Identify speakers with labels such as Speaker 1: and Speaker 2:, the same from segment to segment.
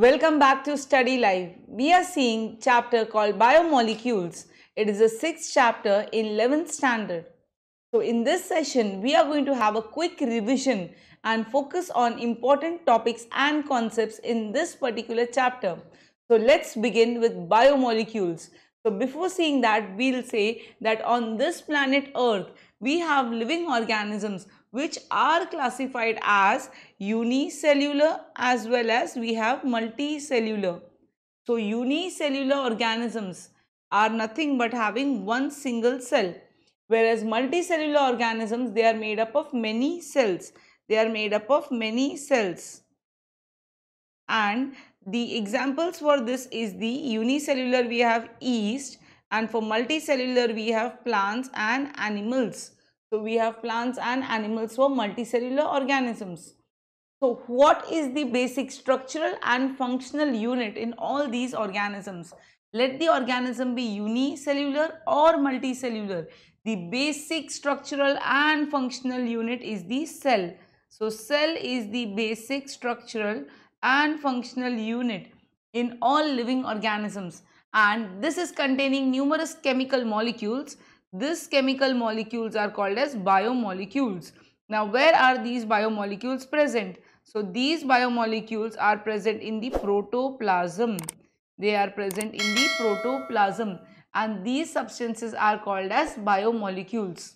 Speaker 1: Welcome back to Study Live. We are seeing chapter called Biomolecules. It is the sixth chapter in 11th standard. So in this session, we are going to have a quick revision and focus on important topics and concepts in this particular chapter. So let's begin with biomolecules. So before seeing that, we'll say that on this planet Earth, we have living organisms which are classified as unicellular as well as we have multicellular. So unicellular organisms are nothing but having one single cell whereas multicellular organisms they are made up of many cells. They are made up of many cells and the examples for this is the unicellular we have yeast and for multicellular we have plants and animals. So we have plants and animals for multicellular organisms. So what is the basic structural and functional unit in all these organisms? Let the organism be unicellular or multicellular. The basic structural and functional unit is the cell. So cell is the basic structural and functional unit in all living organisms and this is containing numerous chemical molecules these chemical molecules are called as biomolecules. Now, where are these biomolecules present? So, these biomolecules are present in the protoplasm. They are present in the protoplasm and these substances are called as biomolecules.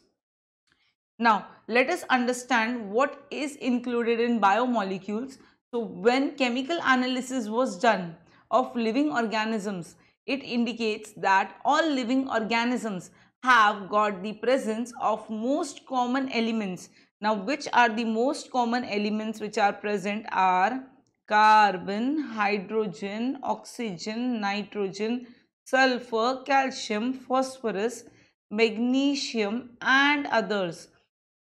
Speaker 1: Now, let us understand what is included in biomolecules. So, when chemical analysis was done of living organisms, it indicates that all living organisms have got the presence of most common elements. Now, which are the most common elements which are present are carbon, hydrogen, oxygen, nitrogen, sulfur, calcium, phosphorus, magnesium and others.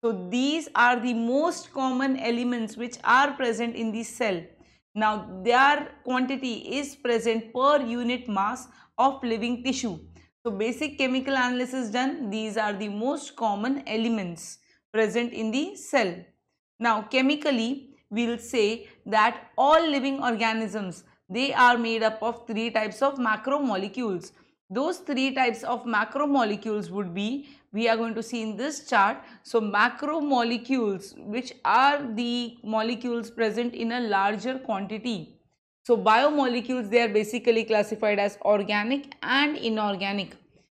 Speaker 1: So, these are the most common elements which are present in the cell. Now, their quantity is present per unit mass of living tissue. So basic chemical analysis done, these are the most common elements present in the cell. Now chemically, we will say that all living organisms, they are made up of three types of macromolecules. Those three types of macromolecules would be, we are going to see in this chart. So macromolecules, which are the molecules present in a larger quantity so biomolecules, they are basically classified as organic and inorganic.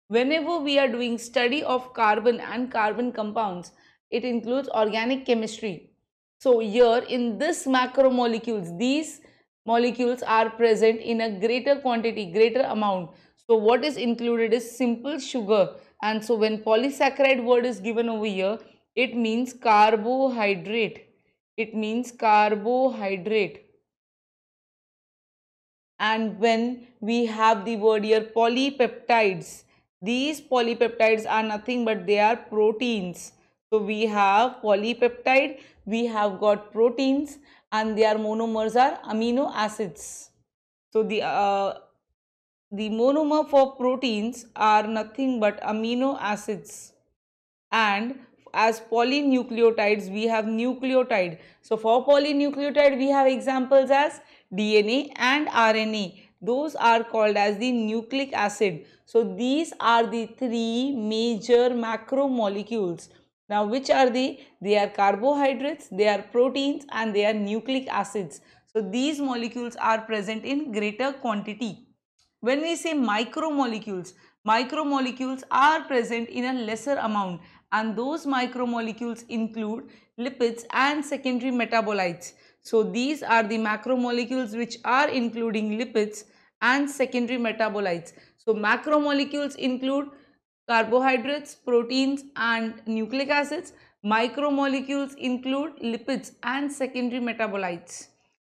Speaker 1: Whenever we are doing study of carbon and carbon compounds, it includes organic chemistry. So here in this macromolecules, these molecules are present in a greater quantity, greater amount. So what is included is simple sugar. And so when polysaccharide word is given over here, it means carbohydrate. It means carbohydrate and when we have the word here polypeptides these polypeptides are nothing but they are proteins so we have polypeptide we have got proteins and their monomers are amino acids so the uh, the monomer for proteins are nothing but amino acids and as polynucleotides we have nucleotide so for polynucleotide we have examples as DNA and RNA. Those are called as the nucleic acid. So these are the three major macromolecules. Now which are they? They are carbohydrates, they are proteins and they are nucleic acids. So these molecules are present in greater quantity. When we say micromolecules, micromolecules are present in a lesser amount and those micromolecules include lipids and secondary metabolites. So these are the macromolecules which are including lipids and secondary metabolites. So macromolecules include carbohydrates, proteins and nucleic acids. Micromolecules include lipids and secondary metabolites.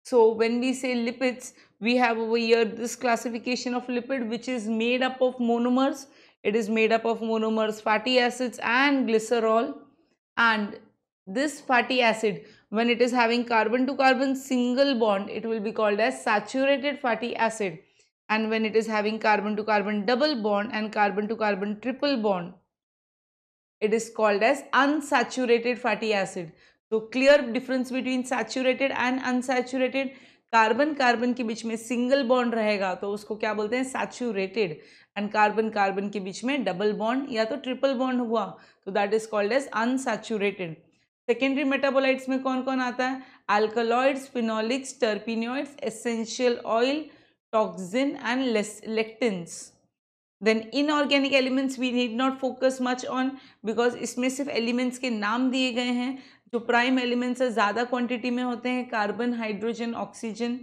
Speaker 1: So when we say lipids, we have over here this classification of lipid which is made up of monomers. It is made up of monomers, fatty acids and glycerol and this fatty acid when it is having carbon to carbon single bond it will be called as saturated fatty acid and when it is having carbon to carbon double bond and carbon to carbon triple bond it is called as unsaturated fatty acid so clear difference between saturated and unsaturated carbon carbon के बीच में single bond रहेगा तो उसको क्या बोलते हैं saturated and carbon carbon के बीच में डबल बॉन्ड या तो ट्रिपल बॉन्ड हुआ तो that is called as unsaturated secondary metabolites में कौन कौन आता है alkaloids phenolics terpenoids essential oil toxin and lectins then inorganic elements we need not focus much on because इसमें सिर्फ़ एलिमेंट्स के नाम दिए गए हैं, जो प्राइम एलिमेंट्स है, ज़्यादा क्वांटिटी में होते हैं carbon hydrogen oxygen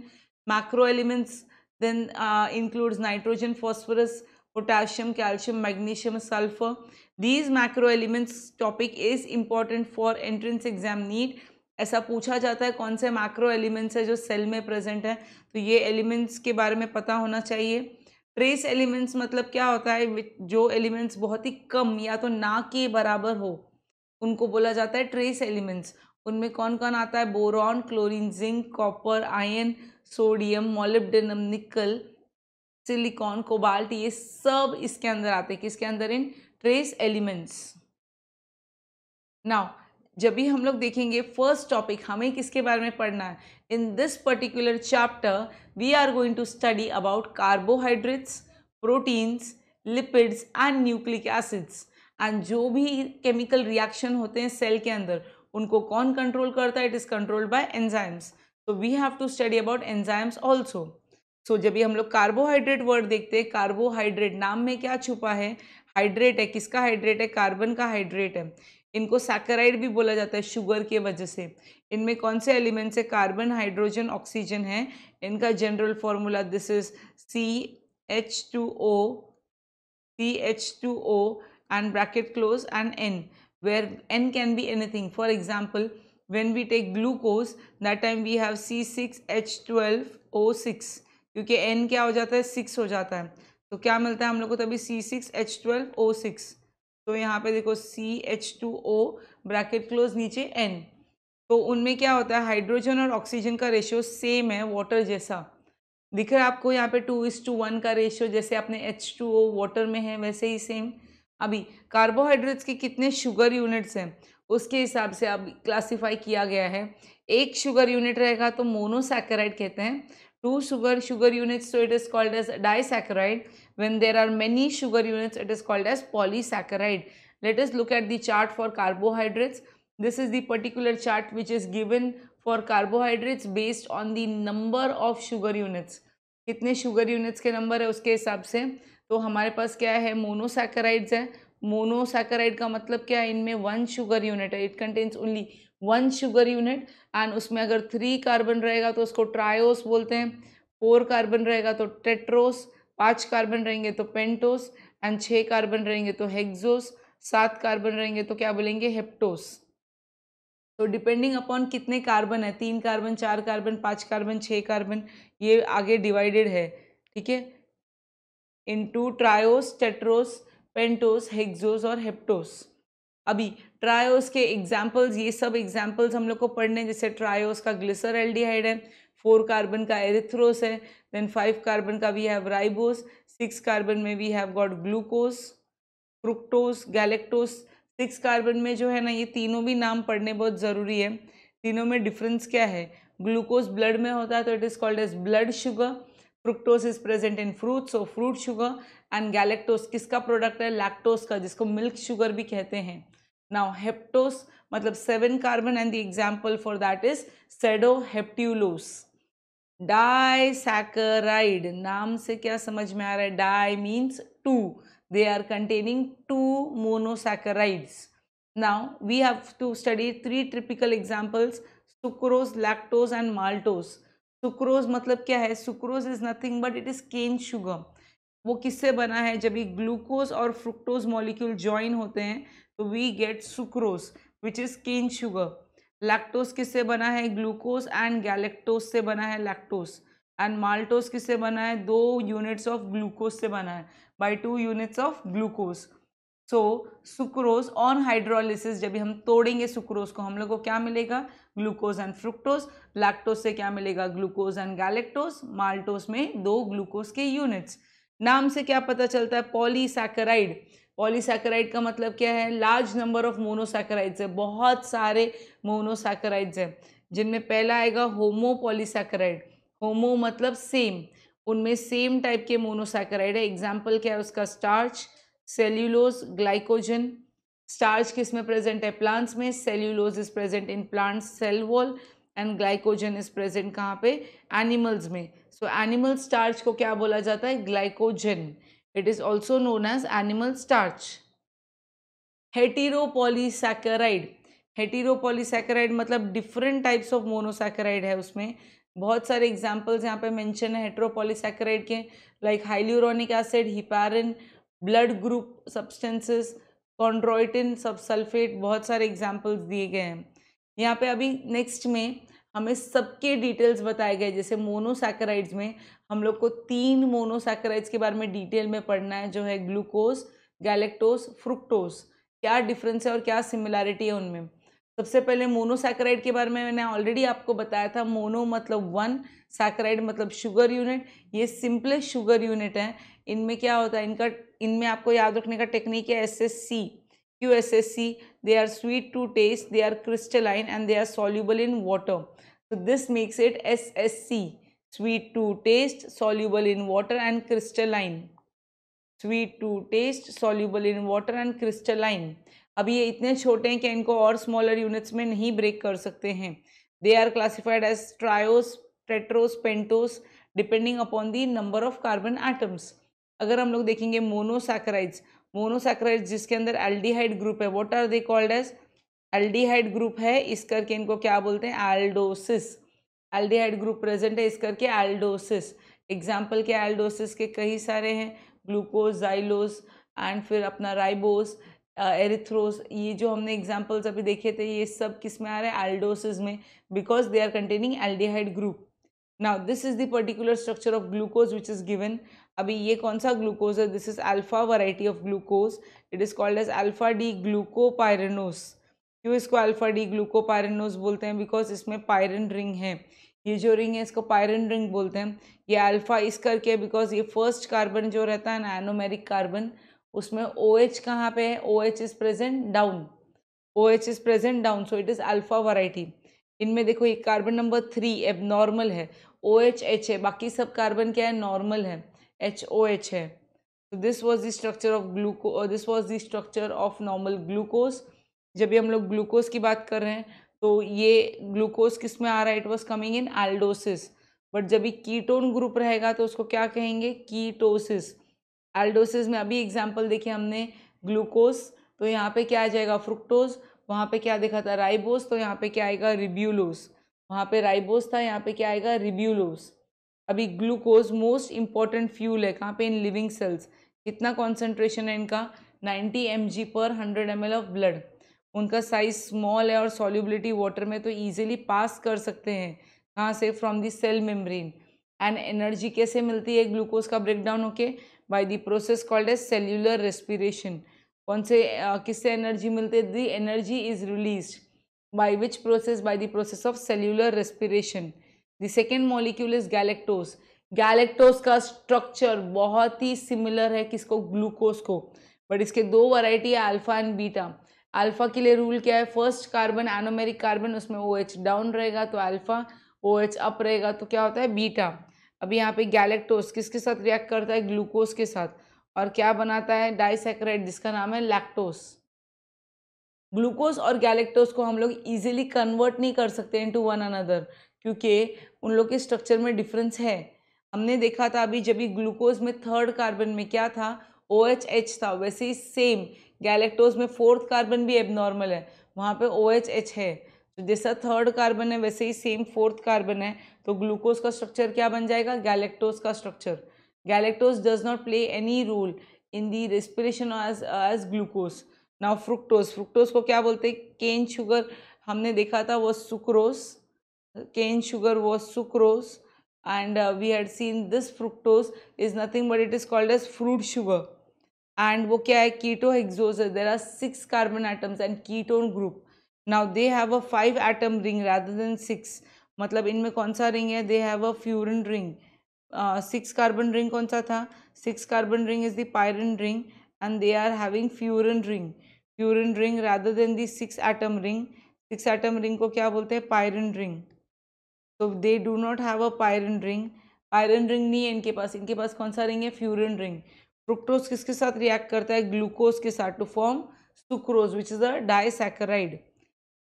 Speaker 1: macro elements then includes nitrogen phosphorus potassium, calcium, magnesium, sulfur. These macro elements topic is important for entrance exam need. ऐसा पूछा जाता है कौन से मैक्रो एलिमेंट्स है जो सेल में प्रेजेंट है तो ये एलिमेंट्स के बारे में पता होना चाहिए। ट्रेस एलिमेंट्स मतलब क्या होता है? जो एलिमेंट्स बहुत ही कम या तो ना के बराबर हो, उनको बोला जाता है ट्रेस एलिमेंट्स उनमें कौन कौन आता है? Boron chlorine zinc copper iron sodium molybdenum nickel silicon cobalt ये सब इसके अंदर आते हैं। किसके अंदर? इन ट्रेस एलिमेंट्स नाउ जब भी हम लोग देखेंगे फ़र्स्ट टॉपिक हमें किसके बारे में पढ़ना है? In this particular chapter we are going to study about carbohydrates proteins lipids and nucleic acids and जो भी केमिकल रिएक्शन होते हैं सेल के अंदर, उनको कौन कंट्रोल करता है? It is controlled by enzymes तो we have to study about enzymes also so जब भी हम लोग कार्बोहाइड्रेट वर्ड देखते हैं कार्बोहाइड्रेट नाम में क्या छुपा है? हाइड्रेट है, किसका हाइड्रेट है? कार्बन का हाइड्रेट है. इनको सैकराइड भी बोला जाता है शुगर के वजह से। इनमें कौन से एलिमेंट्स है? कार्बन, हाइड्रोजन, ऑक्सीजन है। इनका general formula this is C H two O C H two O and bracket close and N where N can be anything for example when we take glucose that time we have C six H twelve O six क्योंकि N क्या हो जाता है? Six हो जाता है। तो क्या मिलता है हम लोग को तभी? C six H twelve O six तो यहाँ पे देखो C H two O bracket close नीचे एन तो उनमें क्या होता है? हाइड्रोजन और ऑक्सीजन का रेशियो सेम है वाटर जैसा। दिख रहा है आपको यहाँ पे टू इज़ टू वन का रेशियो जैसे अपने एच टू ओ वाटर में है, वैसे ही सेम अभी कार्बोहाइड्रेट्स के कितने शुगर यूनिट्स हैं, उसके हिसाब से अब क्लासीफाई किया गया है। एक शुगर यूनिट रहेगा तो मोनोसैकेराइड कहते हैं टू शुगर शुगर यूनिट्स तो it is called as disaccharide when there are many sugar units it is called as polysaccharide let us look at the chart for carbohydrates this is the particular chart which is given for carbohydrates based on the number of sugar units कितने sugar units के number है उसके हिसाब से? तो हमारे पास क्या है? मोनोसैकेराइड्स है। मोनोसैकेराइड का मतलब क्या है? इनमें वन शुगर यूनिट है। It contains only one sugar unit and उसमें अगर थ्री कार्बन रहेगा तो उसको ट्रायोस बोलते हैं। फोर कार्बन रहेगा तो टेट्रोस पाँच कार्बन रहेंगे तो पेंटोस एंड छः कार्बन रहेंगे तो हेक्सोस, सात कार्बन रहेंगे तो क्या बोलेंगे? हेप्टोस। तो डिपेंडिंग अपॉन कितने कार्बन है, तीन कार्बन, चार कार्बन, पाँच कार्बन छः कार्बन, ये आगे डिवाइडेड है, ठीक है? Into triose tetrose pentose hexose और हेप्टोस अभी ट्रायोस के एग्जाम्पल्स ये सब एग्जाम्पल्स हम लोग को पढ़ने जैसे ट्रायोस का ग्लिसर एल्डिहाइड है फोर कार्बन का एरिथ्रोस है देन फाइव कार्बन का we have ribose six carbon में we have got glucose fructose galactose six carbon में जो है ना ये तीनों भी नाम पढ़ने बहुत ज़रूरी है। तीनों में डिफरेंस क्या है? ग्लूकोज ब्लड में होता है तो it is called as blood sugar fructose is present in fruit so fruit sugar and galactose किसका प्रोडक्ट है? लैक्टोस का, जिसको मिल्क शुगर भी कहते हैं। नाउ हेप्टोस मतलब seven carbon and the example for that is sedoheptulose disaccharide नाम से क्या समझ में आ रहा है? Di means two. They are containing two monosaccharides now we have to study three typical examples sucrose lactose and maltose sucrose मतलब क्या है? Sucrose is nothing but it is cane sugar वो किससे बना है? जब ये ग्लूकोज और फ्रुक्टोज मॉलिक्यूल ज्वाइन होते हैं तो we get sucrose which is cane sugar lactose किससे बना है? ग्लूकोज एंड गैलेक्टोज से बना है लैक्टोज एंड माल्टोज किससे बना है? दो यूनिट्स ऑफ़ ग्लूकोज से बना है. By two units of glucose so sucrose on hydrolysis जब हम तोड़ेंगे सुक्रोज को, हम लोग को क्या मिलेगा? ग्लूकोज एंड फ्रुक्टोज लैक्टोज से क्या मिलेगा? ग्लूकोज एंड गैलेक्टोज माल्टोज में दो ग्लूकोज के यूनिट्स नाम से क्या पता चलता है? पॉलीसैकेराइड पॉलीसैकेराइड का मतलब क्या है? लार्ज नंबर ऑफ़ मोनोसैकेराइड्स है। बहुत सारे मोनोसैकेराइड्स हैं। जिनमें पहला आएगा होमोपॉलीसैकेराइड होमो मतलब सेम उनमें सेम टाइप के मोनोसैकेराइड है। एग्ज़ाम्पल क्या है उसका? स्टार्च सेल्यूलोज ग्लाइकोजन स्टार्च किसमें प्रेजेंट है? प्लांट्स में। Cellulose is present in plants cell wall and glycogen is present कहाँ पे? एनिमल्स में। सो एनिमल स्टार्च को क्या बोला जाता है? Glycogen it is also known as animal starch heteropolysaccharide heteropolysaccharide मतलब डिफरेंट टाइप्स ऑफ़ मोनोसैकेराइड है उसमें। बहुत सारे एग्जाम्पल्स यहाँ पे मेंशन है हेट्रोपोलीसैकेराइड के। Like hyaluronic acid heparin blood group substances chondroitin सब सल्फेट बहुत सारे एग्जाम्पल्स दिए गए हैं। यहाँ पे अभी नेक्स्ट में हमें सबके डिटेल्स बताए गए, जैसे मोनोसैकेराइड्स में हम लोग को तीन मोनोसैकेराइड्स के बारे में डिटेल में पढ़ना है, जो है ग्लूकोज गैलेक्टोज फ्रुक्टोज क्या डिफरेंस है और क्या सिमिलैरिटी है उनमें? सबसे पहले मोनोसैकेराइड के बारे में मैंने ऑलरेडी आपको बताया था मोनो मतलब वन सैकेराइड मतलब शुगर यूनिट ये सिंपलेस्ट शुगर यूनिट है। इनमें क्या होता है? इनका, इनमें आपको याद रखने का टेक्निक है S S C Q S S C they are sweet to taste they are crystalline and they are soluble in water so, this makes it ssc sweet to taste soluble in water and crystalline. Sweet to taste soluble in water and crystalline. अभी ये इतने छोटे हैं कि इनको और smaller units में नहीं ब्रेक कर सकते हैं। They are classified as triose tetrose pentose depending upon the number of carbon atoms अगर हम लोग देखेंगे मोनोसैक्राइड्स मोनोसैक्राइड्स जिसके अंदर एल्डिहाइड ग्रुप है what are they called as aldehyde group है, इस करके इनको क्या बोलते हैं? एल्डोसिस। एल्डिहाइड ग्रुप प्रेजेंट है, इस करके एल्डोसिस। एग्ज़ाम्पल के एल्डोसिस के कई सारे हैं, ग्लूकोज जाइलोस एंड फिर अपना राइबोस एरिथ्रोस ये जो हमने एग्जाम्पल्स अभी देखे थे, ये सब किसमें आ रहे हैं? एल्डोसिस में। Because they are containing aldehyde group now this is the particular structure of glucose which is given अभी ये कौन सा ग्लूकोज है? This is alpha variety of glucose it is called as alpha D glucopyranose क्यों इसको alpha D glucopyranose बोलते हैं because इसमें पायरन रिंग है। ये जो रिंग है, इसको पायरन रिंग बोलते हैं। ये अल्फ़ा इस करके बिकॉज़ ये फ़र्स्ट कार्बन जो रहता है ना एनोमेरिक कार्बन उसमें ओ एच कहाँ पे है? O H is present down O H is present down so it is alpha variety इनमें देखो, ये carbon number three abnormal है। ओ एच एच है। बाकी सब कार्बन क्या है? नॉर्मल है। एच ओ एच है। This was the structure of gluco this was the structure of normal glucose जब भी हम लोग ग्लूकोज की बात कर रहे हैं तो ये ग्लूकोज किसमें आ रहा है? It was coming in aldoses but जब भी कीटोन ग्रुप रहेगा तो उसको क्या कहेंगे? कीटोसिस एल्डोसिस में अभी एग्ज़ाम्पल देखिए हमने ग्लूकोज तो यहाँ पे क्या आ जाएगा? फ्रुक्टोज वहाँ पे क्या देखा था? राइबोस तो यहाँ पे क्या आएगा? रिब्यूलोस वहाँ पे राइबोस था, यहाँ पे क्या आएगा? रिब्यूलोस अभी ग्लूकोज मोस्ट इंपॉर्टेंट फ्यूल है। कहाँ पे? इन लिविंग सेल्स कितना कॉन्सेंट्रेशन है इनका? 90 M G per 100 M of blood उनका साइज़ स्मॉल है और सॉल्युबिलिटी वाटर में तो ईजिली पास कर सकते हैं, कहाँ से? From the cell membrane and energy कैसे मिलती है? ग्लूकोज का ब्रेकडाउन होके by the process called as cellular respiration कौन से किससे एनर्जी मिलती the energy is release by which process by the process of cellular respiration the second molecule is galactose galactose का स्ट्रक्चर बहुत ही सिमिलर है किसको? ग्लूकोज को. बट इसके दो वराइटी है अल्फ़ा एंड बीटा अल्फ़ा के लिए रूल क्या है? फ़र्स्ट कार्बन एनोमेरिक कार्बन उसमें ओ एच डाउन रहेगा तो अल्फ़ा ओ एच अप रहेगा तो क्या होता है? बीटा अभी यहाँ पे गैलेक्टोस किसके साथ रिएक्ट करता है? ग्लूकोज के साथ. और क्या बनाता है? डाइसेक्राइड जिसका नाम है लैक्टोस ग्लूकोज और गैलेक्टोस को हम लोग इजीली कन्वर्ट नहीं कर सकते इनटू वन अनदर क्योंकि उन लोग के स्ट्रक्चर में डिफरेंस है. हमने देखा था अभी जब ग्लूकोज में थर्ड कार्बन में क्या था? ओ एच एच था, वैसे ही सेम गैलेक्टोज में फोर्थ कार्बन भी एबनॉर्मल है। वहाँ पे ओ एच एच है। तो जैसा थर्ड कार्बन है, वैसे ही सेम फोर्थ कार्बन है। तो ग्लूकोज का स्ट्रक्चर क्या बन जाएगा? गैलेक्टोज का structure galactose does not play any role in the respiration as as glucose now fructose fructose को क्या बोलते हैं? केन शुगर हमने देखा था वो सुक्रोज केन शुगर वो sucrose and we had seen this fructose is nothing but it is called as fruit sugar and वो क्या है? Ketohexose there are six carbon atoms and ketone group now they have a five atom ring rather than six मतलब इनमें कौन सा ring है? They have a furan ring six carbon ring कौन सा था? Six carbon ring is the pyran ring and they are having furan ring furan ring rather than the six atom ring six atom ring को क्या बोलते हैं? Pyran ring तो they do not have a pyran ring iron ring नहीं है इनके पास. इनके पास कौन सा रिंग है? फ्यूरन रिंग फ्रुक्टोज किसके साथ रिएक्ट करता है? ग्लूकोज के साथ to form sucrose which is a disaccharide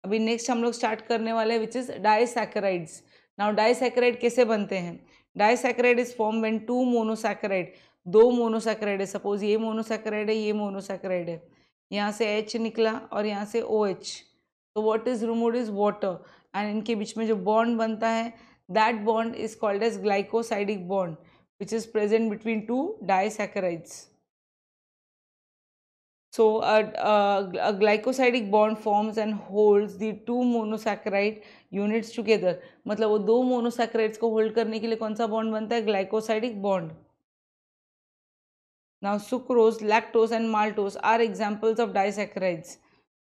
Speaker 1: अभी नेक्स्ट हम लोग स्टार्ट करने वाले which is disaccharides now disaccharide कैसे बनते हैं? Disaccharide is form when two monosaccharide दो मोनोसैकेराइड है। सपोज़ ये मोनोसैकेराइड है, ये मोनोसैकेराइड है। यहाँ से एच निकला और यहाँ से ओ एच तो what is remove is water and इनके बीच में जो बॉन्ड बनता है that bond is called as glycosidic bond which is present between two disaccharides So a, a, a, glycosidic bond forms and holds the two monosaccharide units together. मतलब वो दो monosaccharides को hold करने के लिए कौन सा bond बनता है glycosidic bond. Now sucrose, lactose and maltose are examples of disaccharides.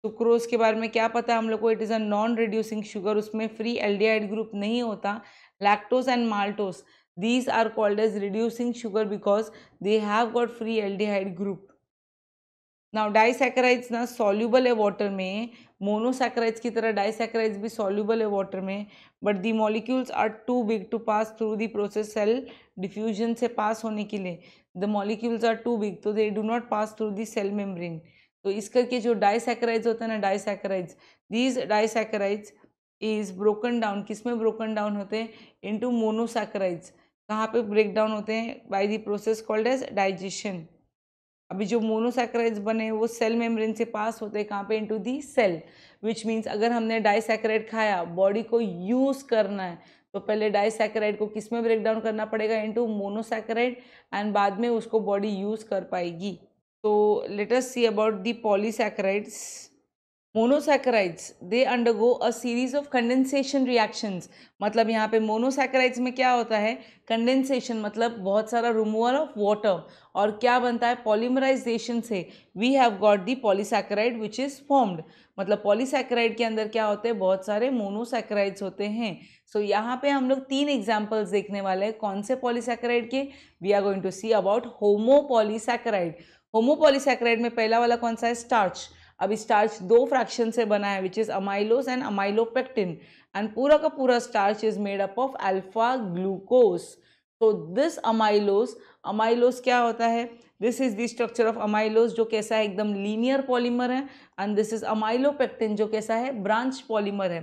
Speaker 1: Sucrose के बारे में क्या पता है हम लोग को it is a non reducing sugar उसमें फ्री एल्डिहाइड ग्रुप नहीं होता lactose and maltose these are called as reducing sugar because they have got free aldehyde group now disaccharides ना सॉल्यूबल है वाटर में मोनोसैकेराइड्स की तरह डाइसैकेराइड्स भी soluble है वाटर में but the molecules are too big to pass through the process cell diffusion से पास होने के लिए. The molecules are too big तो they do not pass through the cell membrane तो इस करके जो डाइसैकेराइड्स होते हैं ना disaccharides these disaccharides is broken down किसमें ब्रोकन डाउन होते हैं? इनटू मोनोसैकेराइड्स कहाँ पे ब्रेक डाउन होते हैं? By the process called as digestion अभी जो मोनोसैक्राइड्स बने वो सेल मेम्ब्रेन से पास होते हैं कहाँ पे? Into the cell which means अगर हमने डाइसैक्राइड खाया बॉडी को यूज़ करना है तो पहले डाइसैक्राइड को किसमें ब्रेक डाउन करना पड़ेगा? इनटू मोनोसैक्राइड एंड बाद में उसको बॉडी यूज़ कर पाएगी. तो let us see about the polysaccharides monosaccharides they undergo a series of condensation reactions मतलब यहाँ पे मोनोसैकेराइड्स में क्या होता है? कंडेंसेशन मतलब बहुत सारा रिमूवल ऑफ़ वाटर और क्या बनता है? पॉलीमराइजेशन से we have got the polysaccharide which is formed मतलब पॉलीसैकेराइड के अंदर क्या होते हैं? बहुत सारे मोनोसैकेराइड्स होते हैं. सो so, यहाँ पे हम लोग तीन एग्जाम्पल्स देखने वाले हैं. कौन से पॉलीसैकेराइड के? We are going to see about homopolysaccharide homopolysaccharide में पहला वाला कौन सा है? स्टार्च अब स्टार्च दो फ्रैक्शन से बना है which is amylose and amylopectin and पूरा का पूरा starch is made up of alpha glucose तो दिस अमाइलोस अमाइलोस क्या होता है? This is the structure of amylose जो कैसा है? एकदम लीनियर पॉलीमर है. एंड दिस इज़ अमाइलोपेक्टिन जो कैसा है? ब्रांच पॉलीमर है.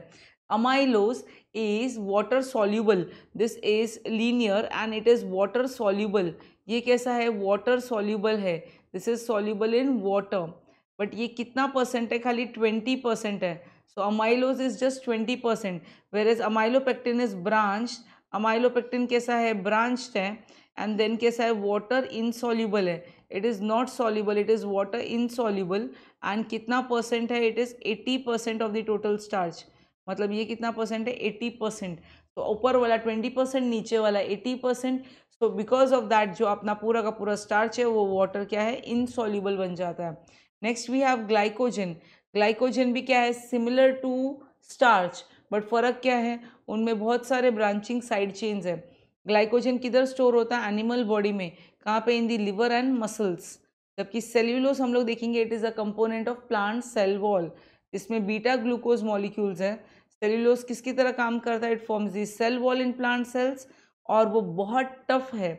Speaker 1: Amylose is water soluble this is linear and it is water soluble ये कैसा है? वाटर सॉल्यूबल है. This is soluble in water but ये कितना परसेंट है? खाली ट्वेंटी परसेंट है। So amylose is just twenty percent where is amylopectin is branch amylopectin कैसा है? ब्रांच्ड है। एंड देन कैसा है? वाटर इनसॉल्यूबल है। It is not soluble it is water insoluble and कितना परसेंट है? It is eighty percent of the total starch मतलब ये कितना परसेंट है? एट्टी परसेंट तो ऊपर वाला ट्वेंटी परसेंट नीचे वाला eighty percent so because of that जो अपना पूरा का पूरा स्टार्च है, वो वाटर क्या है? इनसॉल्यूबल बन जाता है। Next we have glycogen glycogen भी क्या है? सिमिलर टू स्टार्च बट फ़र्क क्या है? उनमें बहुत सारे ब्रांचिंग साइड चेन्स है। ग्लाइकोजन किधर स्टोर होता है? एनिमल बॉडी में। कहाँ पे? In the liver and muscles जबकि सेल्यूलोस हम लोग देखेंगे it is a component of plant cell wall इसमें बीटा ग्लूकोज मॉलिक्यूल्स हैं। सेल्यूलोस किसकी तरह काम करता है? It forms the cell wall in plant cells और वो बहुत टफ है।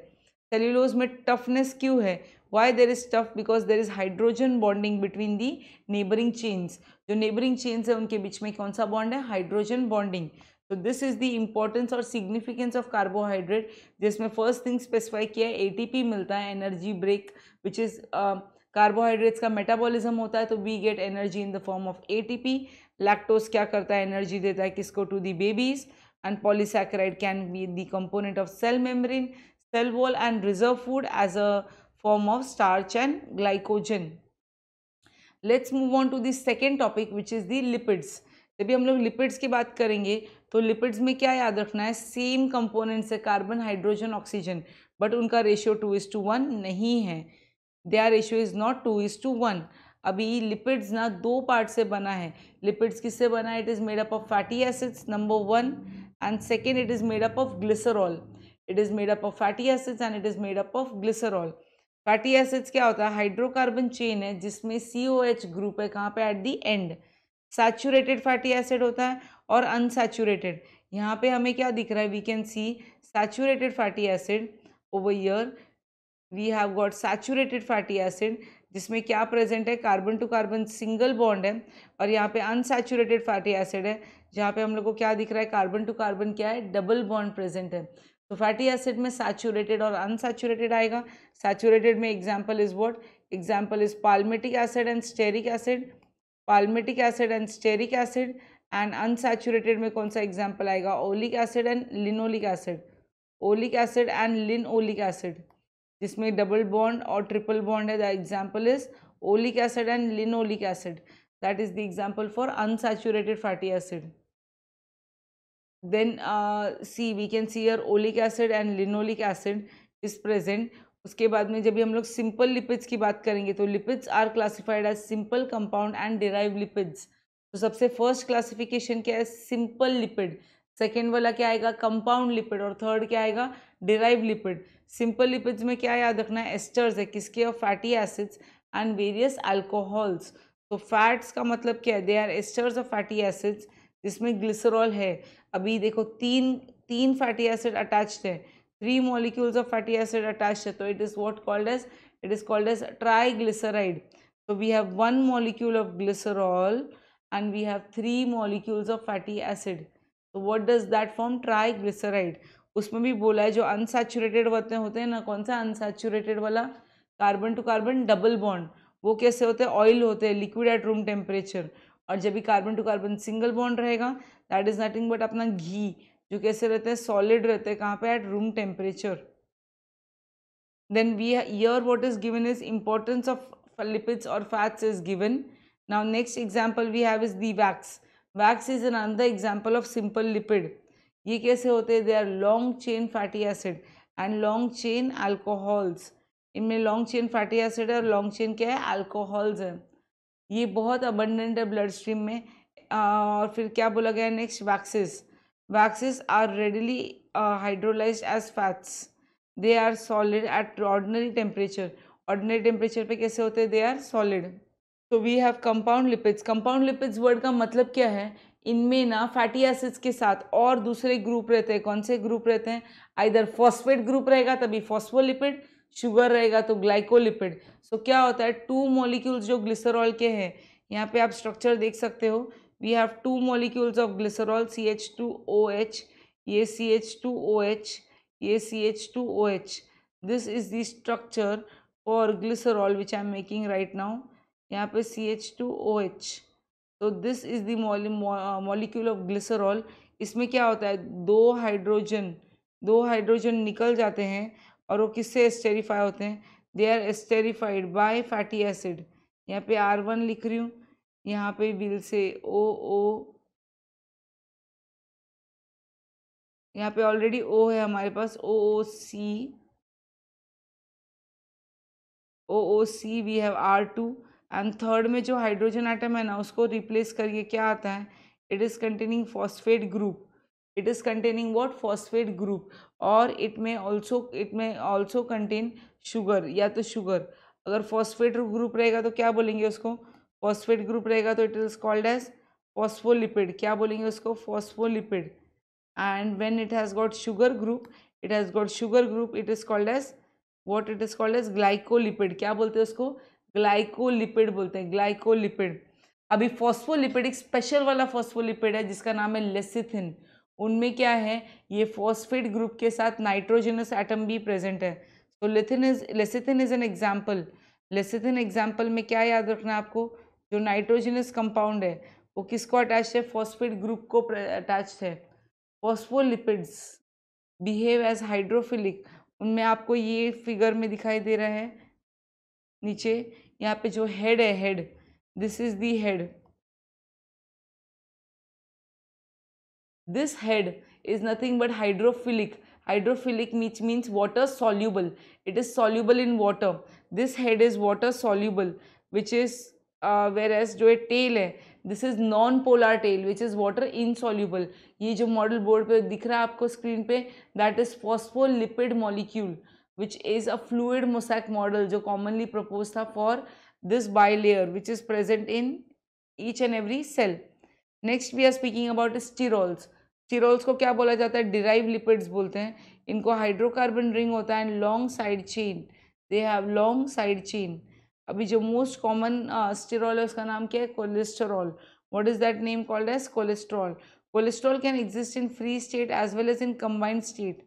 Speaker 1: सेल्यूलोज में टफनेस क्यों है? Why there is tough because there is hydrogen bonding between the neighboring chains जो neighboring chains है उनके बीच में कौन सा bond है hydrogen bonding so this is the importance or significance of carbohydrate जिसमें first thing specify किया है ATP मिलता है break which is uh, carbohydrates का मेटाबॉलिज्म होता है तो we get energy in the form of ATP lactose क्या करता है एनर्जी देता है किसको to the babies and polysaccharide can be the component of cell membrane cell wall and reserve food as a form of starch and glycogen. Let's move on to the second topic, which is the lipids. जब भी हम लोग lipids की बात करेंगे तो lipids में क्या याद रखना है? सेम कंपोनेंट्स है कार्बन हाइड्रोजन ऑक्सीजन बट उनका ratio two is to one नहीं है. Their ratio is not two is to one अभी लिपिड्स ना दो पार्ट से बना है. लिपिड्स किससे बना है? It is made up of fatty acids number one and second it is made up of glycerol it is made up of fatty acids and it is made up of glycerol fatty acids क्या होता है? Hydrocarbon chain है, जिसमें सी O H group है, कहाँ पे? At the end saturated fatty acid होता है और अनसैचुरेटेड यहाँ पे हमें क्या दिख रहा है? We can see saturated fatty acid over here we have got saturated fatty acid जिसमें क्या प्रेजेंट है? Carbon to carbon single bond है और यहाँ पे अनसैचुरेटेड फैटी एसिड है, जहाँ पे हम लोग को क्या दिख रहा है? कार्बन टू कार्बन क्या है? डबल बॉन्ड प्रेजेंट है। तो फैटी एसिड में सैचुरेटेड और अनसैचुरेटेड आएगा। सैचुरेटेड में example is what example is palmitic acid and stearic acid palmitic acid and stearic acid and unsaturated में कौन सा एग्ज़ाम्पल आएगा? Oleic acid and linoleic acid oleic acid and linoleic acid जिसमें double bond और triple bond है the example is oleic acid and linoleic acid that is the example for unsaturated fatty acid uh, see we can see here oleic acid and linoleic acid is present. उसके बाद में जब हम लोग simple lipids की बात करेंगे तो lipids are classified as simple compound and derive lipids तो सबसे फ़र्स्ट क्लासिफिकेशन क्या है? सिंपल लिपिड सेकेंड वाला क्या आएगा? कंपाउंड लिपिड और थर्ड क्या आएगा? डिराइव लिपिड सिंपल लिपिड्स में क्या याद रखना है? एस्टर्स है किसके? और fatty acids and various alcohols तो फैट्स का मतलब क्या है? They are esters of fatty acids जिसमें ग्लिसरॉल है। अभी देखो तीन तीन फैटी एसिड अटैच्ड है three molecules of fatty acid attached है तो it is what called as it is called as triglyceride so we have one molecule of glycerol and we have three molecules of fatty acid. So what does that form? Triglyceride. उसमें भी बोला है जो unsaturated होते होते हैं ना, कौन सा? अनसैचुरेटेड वाला carbon to carbon double bond वो कैसे होते हैं? ऑयल होते हैं लिक्विड एट रूम टेम्परेचर और जब भी carbon to carbon single bond रहेगा दैट इज़ नथिंग बट अपना घी, जो कैसे रहते हैं सॉलिड रहते हैं, कहाँ पे? At room temperature then we here what is given is importance of lipids और fats is given now next example we have is the wax wax is an another example of simple lipid ये कैसे होते हैं? They are long chain fatty acid and long chain alcohols इनमें long chain fatty acid और long chain क्या है? Alcohols है. ये बहुत अबंडेंट है ब्लड स्ट्रीम में. और फिर क्या बोला गया next waxes waxes are readily hydrolyse as fats they are solid at ordinary temperature ordinary temperature पे कैसे होते हैं? दे आर सॉलिड तो we have compound lipids compound lipids word का मतलब क्या है? इनमें ना फैटी एसिड्स के साथ और दूसरे ग्रुप रहते हैं। कौन से ग्रुप रहते हैं? आइधर फॉस्फेट ग्रुप रहेगा तभी फॉस्फोलिपिड शुगर रहेगा तो ग्लाइकोलिपिड सो so, क्या होता है? टू मॉलिक्यूल्स जो ग्लिसरॉल के हैं यहाँ पे आप स्ट्रक्चर देख सकते हो। Of glycerol C H two O H ये C H two O H ये C H two O H this is the structure for glycerol which I am making right now यहाँ पे C H two O H तो this is the molecule of glycerol इसमें क्या होता है? दो hydrogen दो हाइड्रोजन निकल जाते हैं और वो किससे एस्टेरीफाई होते हैं? They are esterified by fatty acid यहाँ पे आर वन लिख रही हूँ। यहाँ पे विल से ओ ओ। यहाँ पे ऑलरेडी ओ है हमारे पास O O C O O C we have R two and third में जो हाइड्रोजन आइटम है ना, उसको रिप्लेस करिए, क्या आता है? It is containing phosphate group it is containing what phosphate group और इट में also it may also contain sugar या तो शुगर अगर फॉस्फेट ग्रुप रहेगा तो क्या बोलेंगे उसको? Phosphate ग्रुप रहेगा तो it is called as phospholipid क्या बोलेंगे उसको? Phospholipid. And when it has got sugar group, it has got sugar group, it is called as what? It is called as glycolipid. क्या बोलते हैं उसको? ग्लाइकोलिपिड बोलते हैं ग्लाइकोलिपिड अभी फॉस्फोलिपिड एक स्पेशल वाला फॉस्फोलिपिड है जिसका नाम है लेसिथिन उनमें क्या है? ये फॉस्फेट ग्रुप के साथ नाइट्रोजनस एटम भी प्रेजेंट है. तो lecithin is lecithin is an example lecithin example में क्या याद रखना है आपको? जो नाइट्रोजिनस कंपाउंड है, वो किसको अटैच है? फॉस्फेट ग्रुप को अटैच है। फॉस्फोलिपिड्स बिहेव एज हाइड्रोफिलिक उनमें आपको ये फिगर में दिखाई दे रहा है, नीचे। यहाँ पे जो हेड है head this is the head this head is nothing but hydrophilic hydrophilic which means water soluble it is soluble in water this head is water soluble which is whereas जो एक टेल है this is non polar tail which is water insoluble ये जो model board पर दिख रहा है आपको स्क्रीन पे that is phospholipid molecule which is a fluid mosaic model जो कॉमनली प्रपोज था for this bi bilayer which is present in each and every cell next we are speaking about sterols sterols को क्या बोला जाता है? Derive lipids बोलते हैं। इनको हाइड्रोकार्बन रिंग होता है and long side chain they have long side chain अभी जो मोस्ट कॉमन स्टेरॉल है, उसका नाम क्या है? Cholesterol what is that name called as cholesterol cholesterol can exist in free state as well as in combined state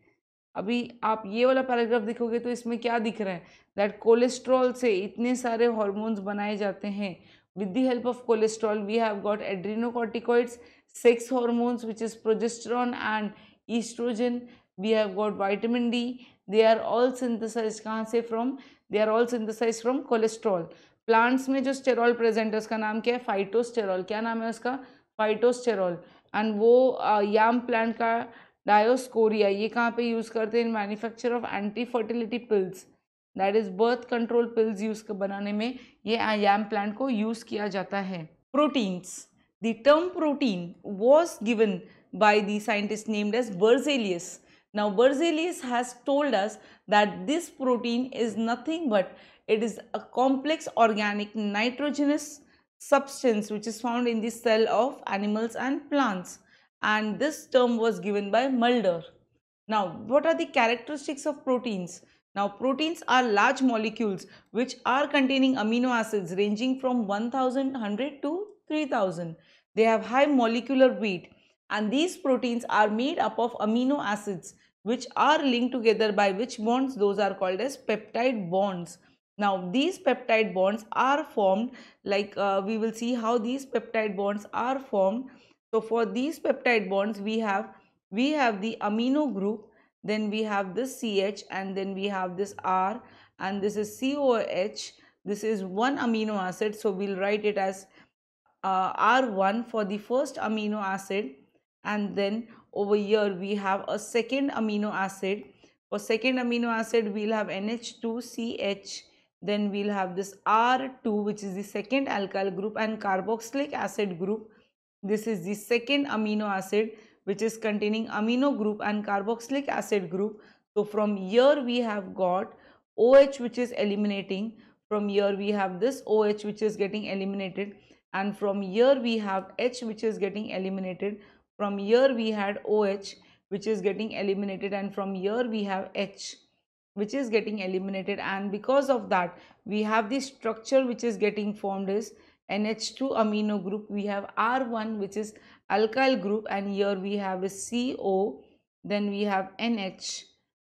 Speaker 1: अभी आप ये वाला पैराग्राफ देखोगे तो इसमें क्या दिख रहा है? दैट कोलेस्ट्रॉल से इतने सारे हॉर्मोन्स बनाए जाते हैं. With the help of cholesterol we have got adrenocorticoids sex hormones which is progesterone and oestrogen we have got vitamin D they are all synthesized kahan से? From they are all synthesized from cholesterol plants में जो sterol present है, उसका नाम क्या है? Phytosterol क्या नाम है उसका? फाइटोस्टेरॉल एंड वो याम प्लांट का डायोस्कोरिया ये कहाँ पे यूज़ करते हैं? In manufacture of anti fertility pills that is birth control pills use बनाने में ये याम प्लांट को यूज़ किया जाता है. Proteins The term protein was given by the scientist named as Berzelius. Now Berzelius has told us that this protein is nothing but it is a complex organic nitrogenous substance which is found in the cell of animals and plants and this term was given by Mulder. Now what are the characteristics of proteins? Now proteins are large molecules which are containing amino acids ranging from 1100 to 3000. They have high molecular weight and these proteins are made up of amino acids which are linked together by which bonds those are called as peptide bonds. Now these peptide bonds are formed like uh, we will see how these peptide bonds are formed. So for these peptide bonds we have we have the amino group then we have this CH and then we have this R and this is COH this is one amino acid so we'll write it as uh, R1 for the first amino acid and then over here we have a second amino acid. For second amino acid we'll have NH2CH then we'll have this R2 which is the second alkyl group and carboxylic acid group. This is the second amino acid which is containing amino group and carboxylic acid group. So from here we have got OH which is eliminating. From here we have this OH which is getting eliminated and from here we have H which is getting eliminated from here we had OH which is getting eliminated and from here we have H which is getting eliminated. And because of that we have the structure which is getting formed is NH2 amino group we have R1 which is alkyl group and here we have a CO then we have NH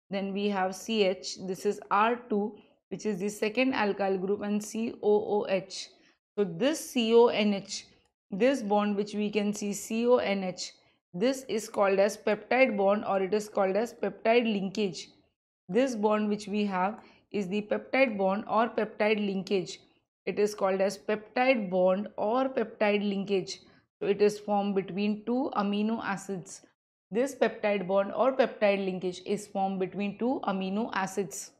Speaker 1: then we have CH this is R2 which is the second alkyl group and COOH so this CONH, this bond which we can see CONH, this is called as peptide bond or it is called as peptide linkage. This bond which we have is the peptide bond or peptide linkage. It is called as peptide bond or peptide linkage. So it is formed between two amino acids. This peptide bond or peptide linkage is formed between two amino acids.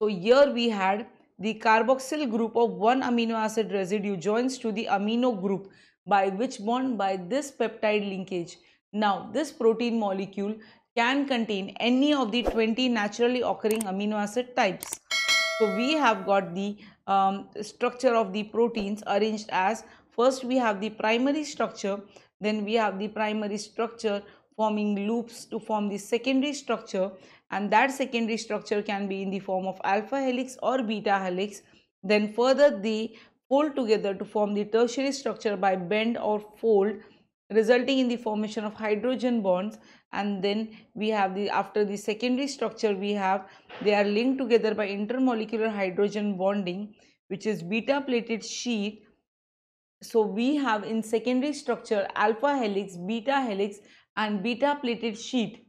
Speaker 1: So here we had the carboxyl group of one amino acid residue joins to the amino group by which bond? By this peptide linkage. Now, this protein molecule can contain any of the 20 naturally occurring amino acid types. So, we have got the um, structure of the proteins arranged as first we have the primary structure, then we have the primary structure forming loops to form the secondary structure and that secondary structure can be in the form of alpha helix or beta helix. Then further they fold together to form the tertiary structure by bend or fold resulting in the formation of hydrogen bonds. And then we have the after the secondary structure we have they are linked together by intermolecular hydrogen bonding which is beta plated sheet. So we have in secondary structure alpha helix beta helix and beta plated sheet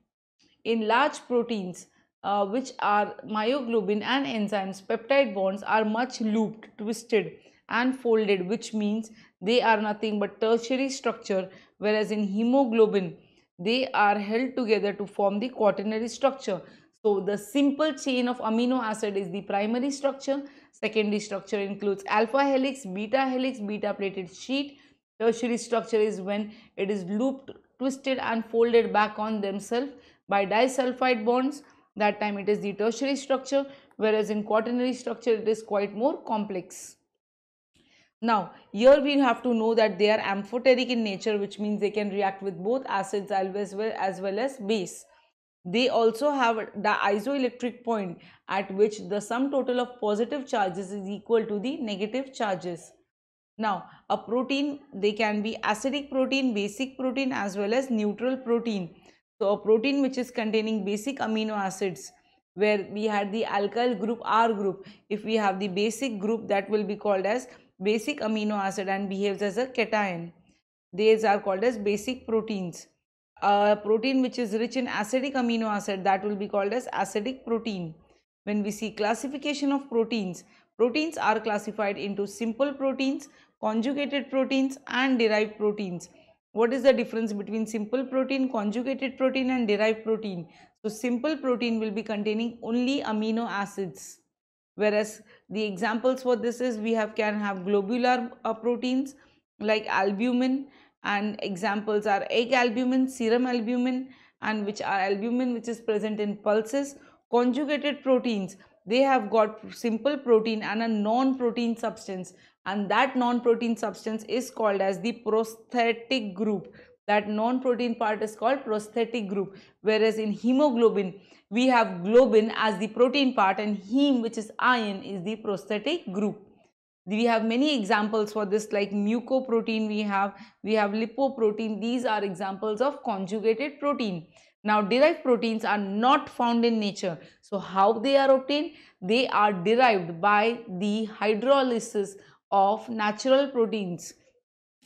Speaker 1: in large proteins uh, which are myoglobin and enzymes, peptide bonds are much looped, twisted and folded which means they are nothing but tertiary structure whereas in hemoglobin they are held together to form the quaternary structure. So the simple chain of amino acid is the primary structure. Secondary structure includes alpha helix, beta helix, beta plated sheet. Tertiary structure is when it is looped, twisted and folded back on themselves by disulfide bonds that time it is the tertiary structure whereas in quaternary structure it is quite more complex. Now, here we have to know that they are amphoteric in nature, which means they can react with both acids as well as, well as base. They also have the isoelectric point at which the sum total of positive charges is equal to the negative charges. Now, a protein, they can be acidic protein, basic protein as well as neutral protein. So, a protein which is containing basic amino acids where we had the alkyl group R group. If we have the basic group that will be called as basic amino acid and behaves as a cation. These are called as basic proteins. A protein which is rich in acidic amino acid that will be called as acidic protein. When we see classification of proteins, proteins are classified into simple proteins, conjugated proteins and derived proteins. What is the difference between simple protein, conjugated protein and derived protein? So simple protein will be containing only amino acids. Whereas the examples for this is we have can have globular uh, proteins like albumin and examples are egg albumin serum albumin and which are albumin which is present in pulses. Conjugated proteins they have got simple protein and a non-protein substance and that non-protein substance is called as the prosthetic group that non-protein part is called prosthetic group whereas in hemoglobin we have globin as the protein part and heme which is iron is the prosthetic group. We have many examples for this like mucoprotein we have, we have lipoprotein. These are examples of conjugated protein. Now derived proteins are not found in nature. So how they are obtained? They are derived by the hydrolysis of natural proteins.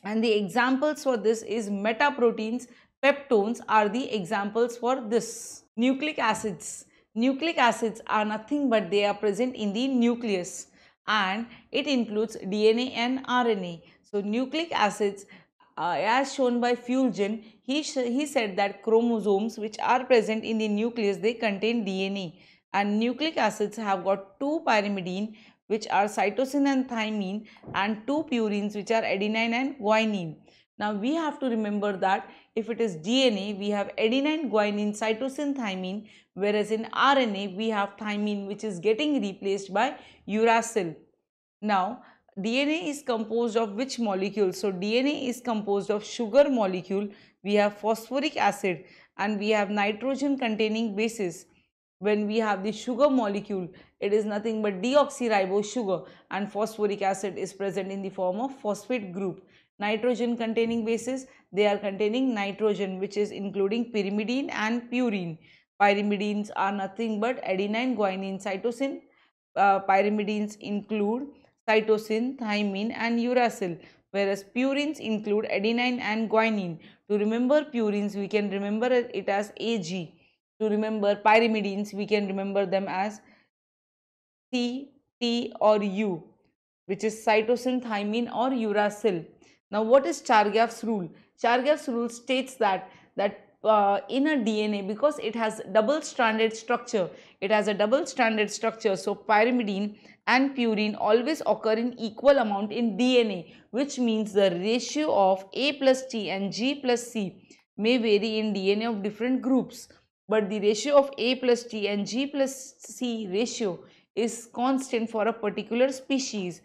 Speaker 1: And the examples for this is metaproteins, peptones are the examples for this. Nucleic acids. Nucleic acids are nothing but they are present in the nucleus and it includes DNA and RNA. So nucleic acids uh, as shown by Fulgen, he, he said that chromosomes which are present in the nucleus they contain DNA and nucleic acids have got two pyrimidine which are cytosine and thymine and two purines which are adenine and guanine. Now we have to remember that if it is DNA, we have adenine, guanine, cytosine, thymine, whereas in RNA, we have thymine which is getting replaced by uracil. Now, DNA is composed of which molecule? So, DNA is composed of sugar molecule, we have phosphoric acid and we have nitrogen containing bases. When we have the sugar molecule, it is nothing but deoxyribose sugar and phosphoric acid is present in the form of phosphate group. Nitrogen containing bases they are containing nitrogen which is including pyrimidine and purine. Pyrimidines are nothing but adenine guanine cytosine. Uh, pyrimidines include cytosine thymine and uracil whereas purines include adenine and guanine. To remember purines we can remember it as ag. To remember pyrimidines we can remember them as c t or u which is cytosine thymine or uracil now, what is Chargaff's rule? Chargaff's rule states that that uh, in a DNA because it has double stranded structure, it has a double stranded structure. So, pyrimidine and purine always occur in equal amount in DNA, which means the ratio of A plus T and G plus C may vary in DNA of different groups. But the ratio of A plus T and G plus C ratio is constant for a particular species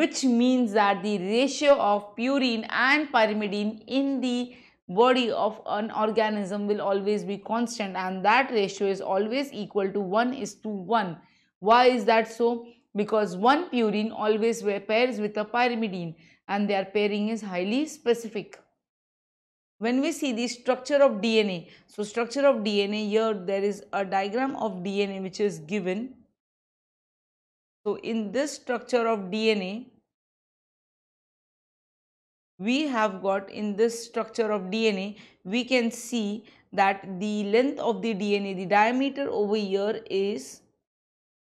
Speaker 1: which means that the ratio of purine and pyrimidine in the body of an organism will always be constant and that ratio is always equal to 1 is to 1. Why is that so? Because one purine always pairs with a pyrimidine and their pairing is highly specific. When we see the structure of DNA, so structure of DNA here there is a diagram of DNA which is given so in this structure of DNA, we have got in this structure of DNA, we can see that the length of the DNA, the diameter over here is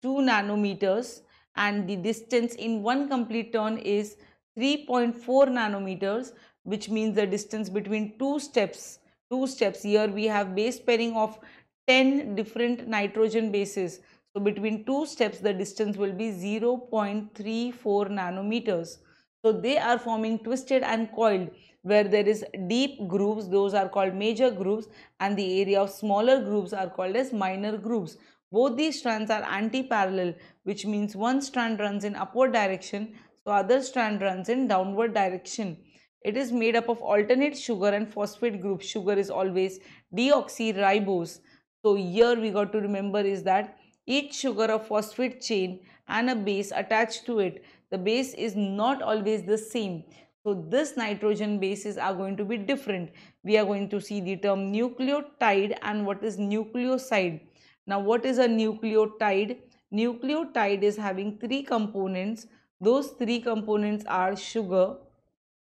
Speaker 1: 2 nanometers and the distance in one complete turn is 3.4 nanometers which means the distance between two steps two steps. Here we have base pairing of 10 different nitrogen bases so between two steps, the distance will be 0.34 nanometers. So they are forming twisted and coiled where there is deep grooves, those are called major grooves and the area of smaller grooves are called as minor grooves. Both these strands are anti-parallel which means one strand runs in upward direction. So other strand runs in downward direction. It is made up of alternate sugar and phosphate group. Sugar is always deoxyribose. So here we got to remember is that each sugar of phosphate chain and a base attached to it. The base is not always the same. So this nitrogen bases are going to be different. We are going to see the term nucleotide and what is nucleoside. Now what is a nucleotide? Nucleotide is having three components. Those three components are sugar,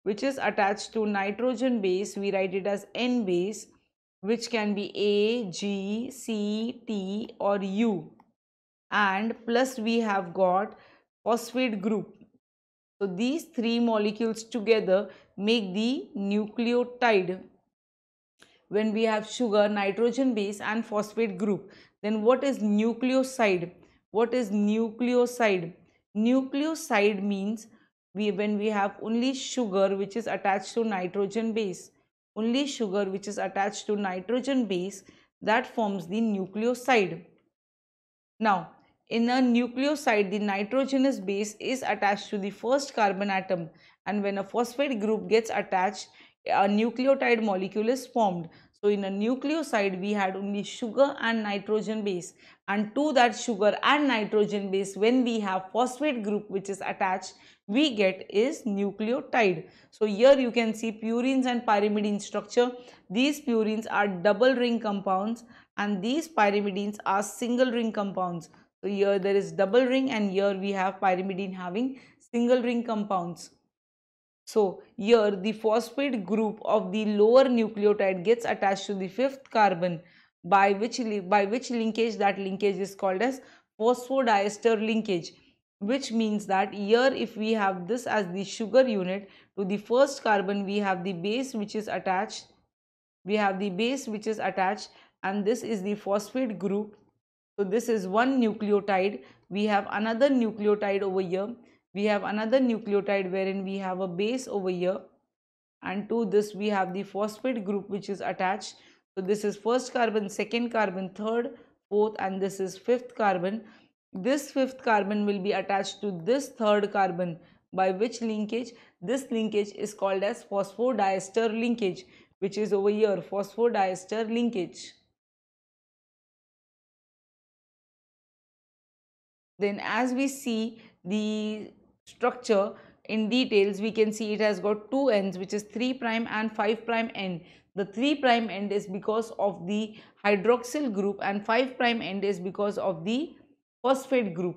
Speaker 1: which is attached to nitrogen base. We write it as N base, which can be A, G, C, T or U. And plus we have got phosphate group. So these three molecules together make the nucleotide. When we have sugar, nitrogen base and phosphate group. Then what is nucleoside? What is nucleoside? Nucleoside means we when we have only sugar which is attached to nitrogen base. Only sugar which is attached to nitrogen base that forms the nucleoside. Now, in a nucleoside, the nitrogenous base is attached to the first carbon atom and when a phosphate group gets attached, a nucleotide molecule is formed. So in a nucleoside, we had only sugar and nitrogen base and to that sugar and nitrogen base, when we have phosphate group which is attached, we get is nucleotide. So here you can see purines and pyrimidine structure. These purines are double ring compounds and these pyrimidines are single ring compounds. So here there is double ring and here we have pyrimidine having single ring compounds. So here the phosphate group of the lower nucleotide gets attached to the fifth carbon by which, by which linkage that linkage is called as phosphodiester linkage which means that here if we have this as the sugar unit to the first carbon we have the base which is attached we have the base which is attached and this is the phosphate group so this is one nucleotide. We have another nucleotide over here. We have another nucleotide wherein we have a base over here. And to this we have the phosphate group which is attached. So this is first carbon second carbon third fourth and this is fifth carbon. This fifth carbon will be attached to this third carbon. By which linkage? This linkage is called as phosphodiester linkage which is over here phosphodiester linkage then as we see the structure in details we can see it has got two ends which is 3 prime and 5 prime end. The 3 prime end is because of the hydroxyl group and 5 prime end is because of the phosphate group.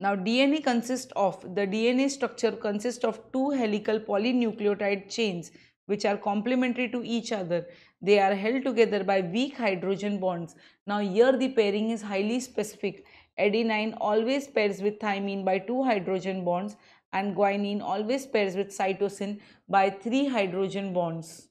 Speaker 1: Now dna consists of the dna structure consists of two helical polynucleotide chains which are complementary to each other. They are held together by weak hydrogen bonds. Now here the pairing is highly specific Adenine always pairs with thymine by two hydrogen bonds and guanine always pairs with cytosine by three hydrogen bonds.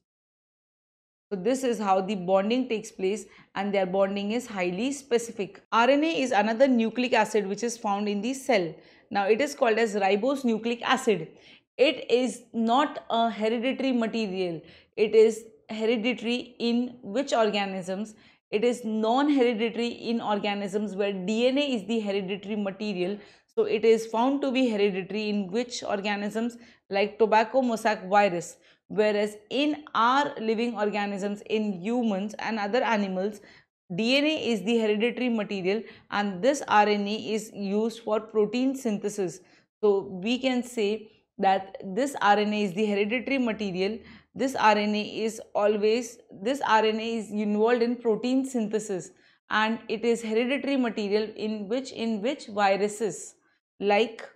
Speaker 1: So this is how the bonding takes place and their bonding is highly specific. RNA is another nucleic acid which is found in the cell. Now it is called as ribose nucleic acid. It is not a hereditary material. It is hereditary in which organisms? It is non-hereditary in organisms where DNA is the hereditary material. So it is found to be hereditary in which organisms like tobacco mosaic virus. Whereas in our living organisms, in humans and other animals, DNA is the hereditary material and this RNA is used for protein synthesis. So we can say that this RNA is the hereditary material this RNA is always, this RNA is involved in protein synthesis and it is hereditary material in which, in which viruses like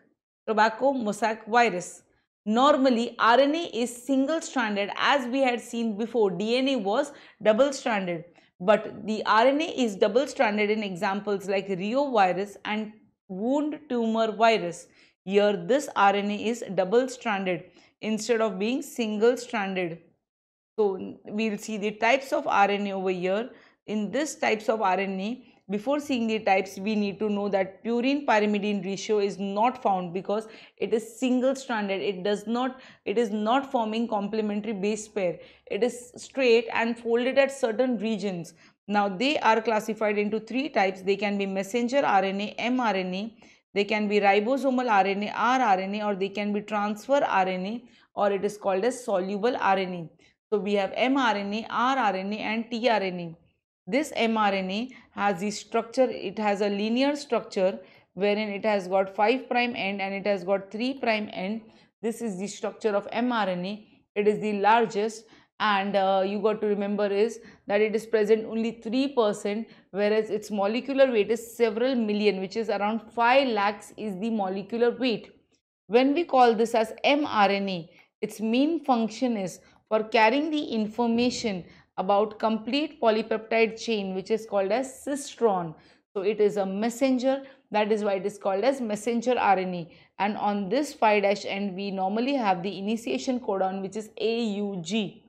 Speaker 1: tobacco mosaic virus. Normally, RNA is single stranded as we had seen before, DNA was double stranded. But the RNA is double stranded in examples like reovirus and wound tumor virus. Here, this RNA is double stranded instead of being single stranded. So we'll see the types of RNA over here. In this types of RNA, before seeing the types, we need to know that purine pyrimidine ratio is not found because it is single stranded. It does not, it is not forming complementary base pair. It is straight and folded at certain regions. Now they are classified into three types. They can be messenger RNA, mRNA, they can be ribosomal RNA, rRNA or they can be transfer RNA or it is called as soluble RNA. So we have mRNA, rRNA and tRNA. This mRNA has the structure, it has a linear structure wherein it has got 5 prime end and it has got 3 prime end. This is the structure of mRNA. It is the largest and uh, you got to remember is that it is present only 3% whereas its molecular weight is several million which is around 5 lakhs is the molecular weight. When we call this as mRNA, its main function is for carrying the information about complete polypeptide chain which is called as cistron. So it is a messenger that is why it is called as messenger RNA and on this 5 dash end we normally have the initiation codon which is AUG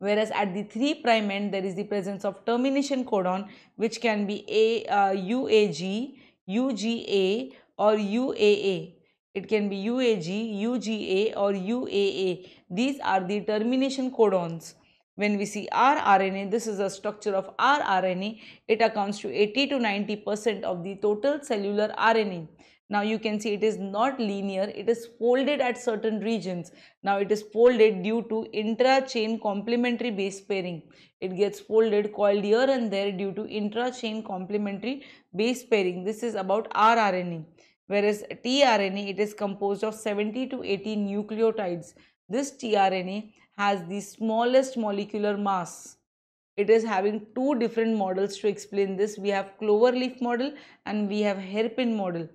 Speaker 1: whereas at the 3 prime end there is the presence of termination codon which can be A, uh, UAG, UGA or UAA. It can be UAG, UGA or UAA. These are the termination codons. When we see rRNA, this is a structure of rRNA. It accounts to 80 to 90% of the total cellular RNA. Now you can see it is not linear, it is folded at certain regions. Now it is folded due to intra-chain complementary base pairing. It gets folded coiled here and there due to intra-chain complementary base pairing. This is about rRNA. Whereas tRNA, it is composed of 70 to 80 nucleotides. This tRNA has the smallest molecular mass. It is having two different models to explain this. We have clover leaf model and we have hairpin model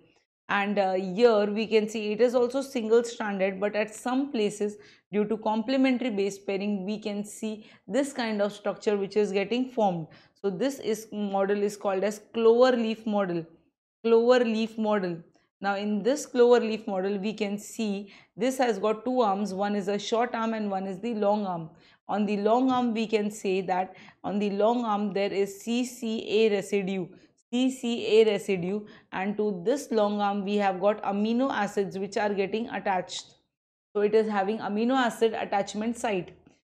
Speaker 1: and uh, here we can see it is also single stranded but at some places due to complementary base pairing we can see this kind of structure which is getting formed. So this is model is called as clover leaf model clover leaf model. Now in this clover leaf model we can see this has got two arms. One is a short arm and one is the long arm. On the long arm we can say that on the long arm there is cca residue CCA residue and to this long arm we have got amino acids which are getting attached. So it is having amino acid attachment site.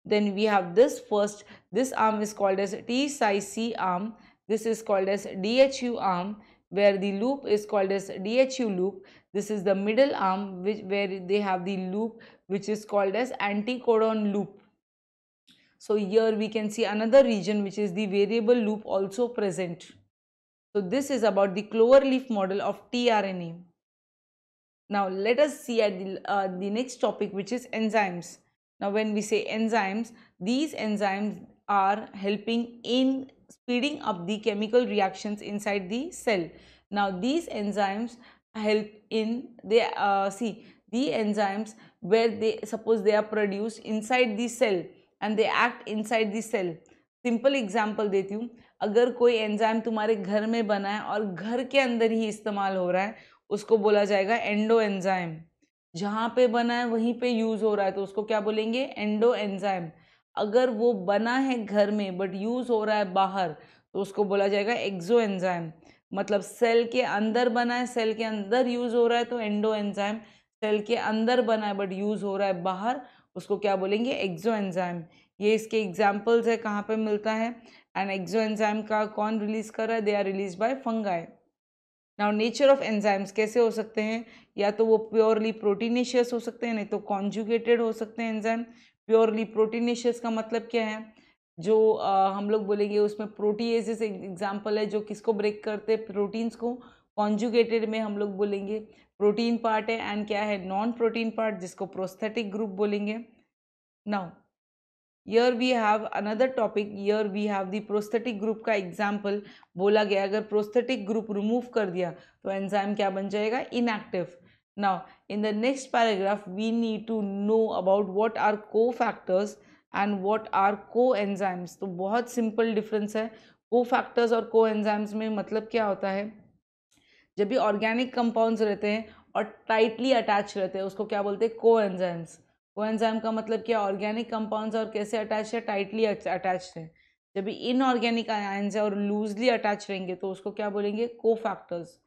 Speaker 1: Then we have this first, this arm is called as T-C arm. This is called as DHU arm where the loop is called as DHU loop. This is the middle arm which where they have the loop which is called as anticodon loop. So here we can see another region which is the variable loop also present. So this is about the clover leaf model of tRNA. Now let us see at the, uh, the next topic which is enzymes. Now when we say enzymes, these enzymes are helping in speeding up the chemical reactions inside the cell. Now these enzymes help in, they uh, see the enzymes where they suppose they are produced inside the cell and they act inside the cell. Simple example देती हूँ अगर कोई enzyme तुम्हारे घर में बना है और घर के अंदर ही इस्तेमाल हो रहा है, उसको बोला जाएगा एंडो एंजाइम जहाँ पे बना है, वहीं पे यूज़ हो रहा है तो उसको क्या बोलेंगे? एंडो एंजाइम अगर वो बना है घर में बट यूज़ हो रहा है बाहर तो उसको बोला जाएगा एक्जो एंजाइम मतलब सेल के अंदर बना है सेल के अंदर यूज़ हो रहा है तो एंडो एंजाइम सेल के अंदर बना है बट यूज़ हो रहा है बाहर, उसको क्या बोलेंगे? एक्जो एंजाइम ये इसके एग्जाम्पल्स है, कहाँ पे मिलता है? एंड एक्जो एंजाइम का कौन रिलीज़ कर रहा है? They are release by fungi now nature of enzymes कैसे हो सकते हैं? या तो वो प्योरली प्रोटीनेशियस हो सकते हैं नहीं तो कॉन्जुगेटेड हो सकते हैं एंजाइम प्योरली प्रोटीनेशियस का मतलब क्या है? जो आ, हम लोग बोलेंगे उसमें प्रोटीएसिस एक एग्ज़ाम्पल है जो किसको ब्रेक करते हैं? प्रोटीन्स को कॉन्जुगेटेड में हम लोग बोलेंगे प्रोटीन पार्ट है एंड क्या है? नॉन प्रोटीन पार्ट जिसको प्रोस्थेटिक ग्रुप बोलेंगे. Now here we have another topic here we have the prosthetic group का एग्ज़ाम्पल बोला गया अगर प्रोस्थेटिक ग्रुप रिमूव कर दिया तो एंजाइम क्या बन जाएगा? Inactive now in the next paragraph we need to know about what are cofactors and what are coenzymes तो बहुत सिंपल डिफरेंस है। को फैक्टर्स और को एंजाइम्स में मतलब क्या होता है? जब भी ऑर्गेनिक कंपाउंड्स रहते हैं और टाइटली अटैच रहते हैं, उसको क्या बोलते हैं? को एंजाइम्स कोएंजाइम का मतलब क्या? ऑर्गेनिक कंपाउंड्स और कैसे अटैच है? टाइटली अटैच है। जब इनऑर्गेनिक आयन्स है और लूजली अटैच रहेंगे तो उसको क्या बोलेंगे? को फैक्टर्स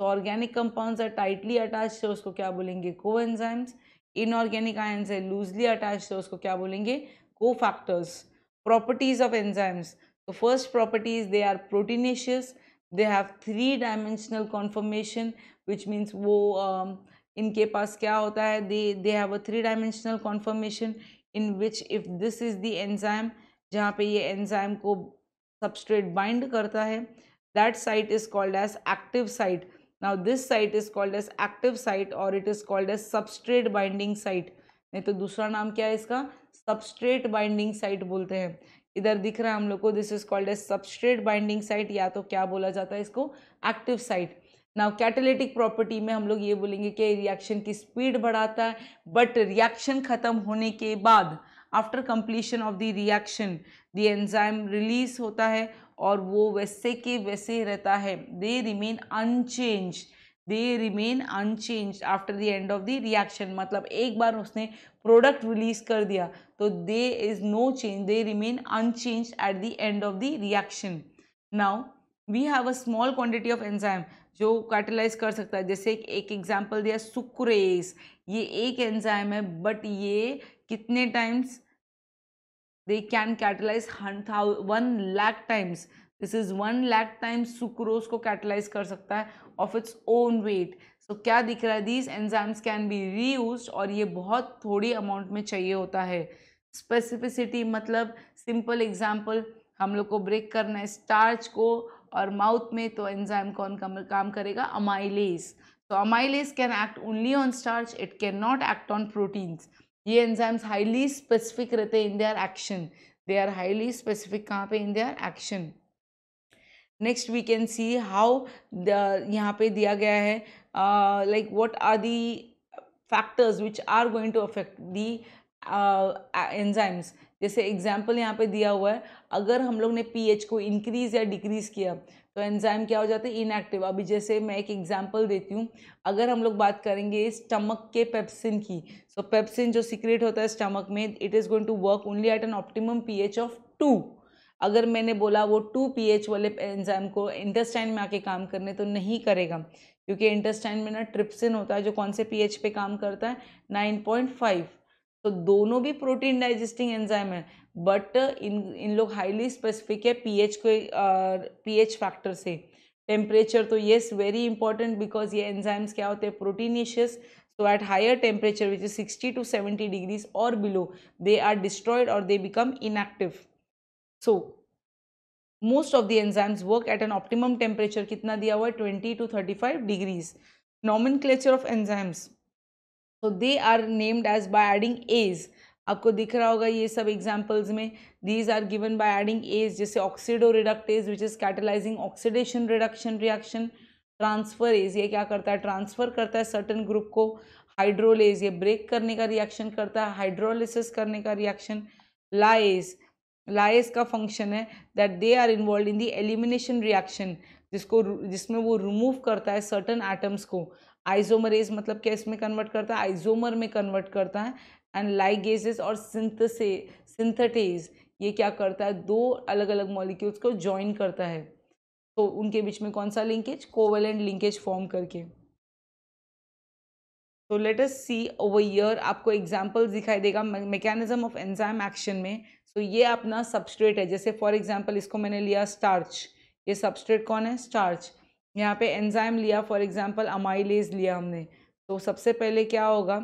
Speaker 1: तो ऑर्गेनिक कंपाउंड्स है टाइटली अटैच है उसको क्या बोलेंगे? को एंजाइम्स इनऑर्गेनिक आयन्स है लूजली अटैच है उसको क्या बोलेंगे? Cofactors properties of enzymes तो first properties they are proteinaceous they have three dimensional conformation which means वो uh, इनके पास क्या होता है? They they have a three dimensional conformation in which if this is the enzyme जहाँ पे ये एंजाइम को सबस्ट्रेट बाइंड करता है that site is called as active site now this site is called as active site और it is called as substrate binding site नहीं तो दूसरा नाम क्या है इसका? सबस्ट्रेट बाइंडिंग साइट बोलते हैं। इधर दिख रहा है हम लोग को this is called as substrate binding site या तो क्या बोला जाता है इसको? Active site now catalytic property में हम लोग ये बोलेंगे कि रिएक्शन की स्पीड बढ़ाता है बट रिएक्शन खत्म होने के बाद after completion of the reaction the enzyme release होता है और वो वैसे के वैसे रहता है। They remain unchange they remain unchange after the end of the reaction मतलब एक बार उसने प्रोडक्ट रिलीज़ कर दिया तो they is no change they remain unchange at the end of the reaction now we have a small quantity of enzyme जो catalyse कर सकता है। जैसे एक एग्जांपल दिया सुक्रेस ये एक एंजाइम है बट ये कितने times they can catalyse one lakh times this is one lakh times sucrose को कैटेलाइज कर सकता है of its own weight so क्या दिख रहा है? These enzymes can be reuse और ये बहुत थोड़ी अमाउंट में चाहिए होता है। स्पेसिफिसिटी मतलब सिंपल एग्ज़ाम्पल हम लोग को ब्रेक करना है। स्टार्च को और माउथ में तो एंजाइम कौन काम करेगा? अमाइलेस तो amylase can act only on starch it can not act on proteins ये एंजाइम्स हाईली स्पेसिफिक रहते हैं in their action they are highly specific कहाँ पे? In their action next we can see how यहाँ पे दिया गया है like what are the factors which are going to affect the enzymes जैसे एग्ज़ाम्पल यहाँ पे दिया हुआ है अगर हम लोग ने पीएच को इंक्रीज़ या डिक्रीज़ किया तो एंजाइम क्या हो जाते हैं? इनएक्टिव अभी जैसे मैं एक एग्ज़ाम्पल देती हूँ अगर हम लोग बात करेंगे स्टमक के पेप्सिन की सो so, पेप्सिन जो सीक्रेट होता है स्टमक में it is going to work only at an optimum pH of two अगर मैंने बोला वो टू पीएच वाले एंजाइम को इंटेस्टाइन में आके काम करने तो नहीं करेगा क्योंकि इंटेस्टाइन में ना ट्रिप्सिन होता है जो कौन से पीएच पे काम करता है? नाइन पॉइंट फाइव तो दोनों भी प्रोटीन डाइजेस्टिंग एंजाइम है बट इन इन लोग हाईली स्पेसिफिक है पीएच को पीएच फैक्टर से। टेम्परेचर तो ये वेरी इंपॉर्टेंट बिकॉज़ ये एंजाइम्स क्या होते हैं? Proteinaceous so at higher temperature which is sixty to seventy degrees और बिलो दे आर डिस्ट्रॉयड और they become inactive so most of the enzymes work at an optimum temperature कितना दिया हुआ है? Twenty to thirty five degrees nomenclature of enzymes so they are named as by adding ase आपको दिख रहा होगा ये सब एग्जाम्पल्स में। These are given by adding ase जैसे oxidoreductase which is catalysing oxidation reduction reaction transferase ये क्या करता है? ट्रांसफ़र करता है सर्टन ग्रुप को। हाइड्रोलेज ये ब्रेक करने का रिएक्शन करता है। हाइड्रोलिसिस करने का रिएक्शन लाइज लाइज का फ़ंक्शन है that they are involved in the elimination reaction जिसको जिसमें वो रिमूव करता है सर्टन एटम्स को। आइजोमरेज मतलब क्या इसमें कन्वर्ट करता है? आइजोमर में कन्वर्ट करता है। एंड लाइगेजेस और सिंथसे सिंथेटेज ये क्या करता है? दो अलग अलग मॉलिक्यूल्स को ज्वाइन करता है। तो उनके बीच में कौन सा लिंकेज कोवेलेंट लिंकेज फॉर्म करके। तो let us see over here आपको एग्जांपल्स दिखाई देगा मैकेनिज्म ऑफ़ एंजाइम एक्शन में। तो ये अपना सबस्ट्रेट है। जैसे फॉर एग्जांपल इसको मैंने लिया स्टार्च ये सबस्ट्रेट कौन है? स्टार्च यहाँ पे एंजाइम लिया फॉर एग्जांपल अमाइलेज लिया हमने। तो सबसे पहले क्या होगा?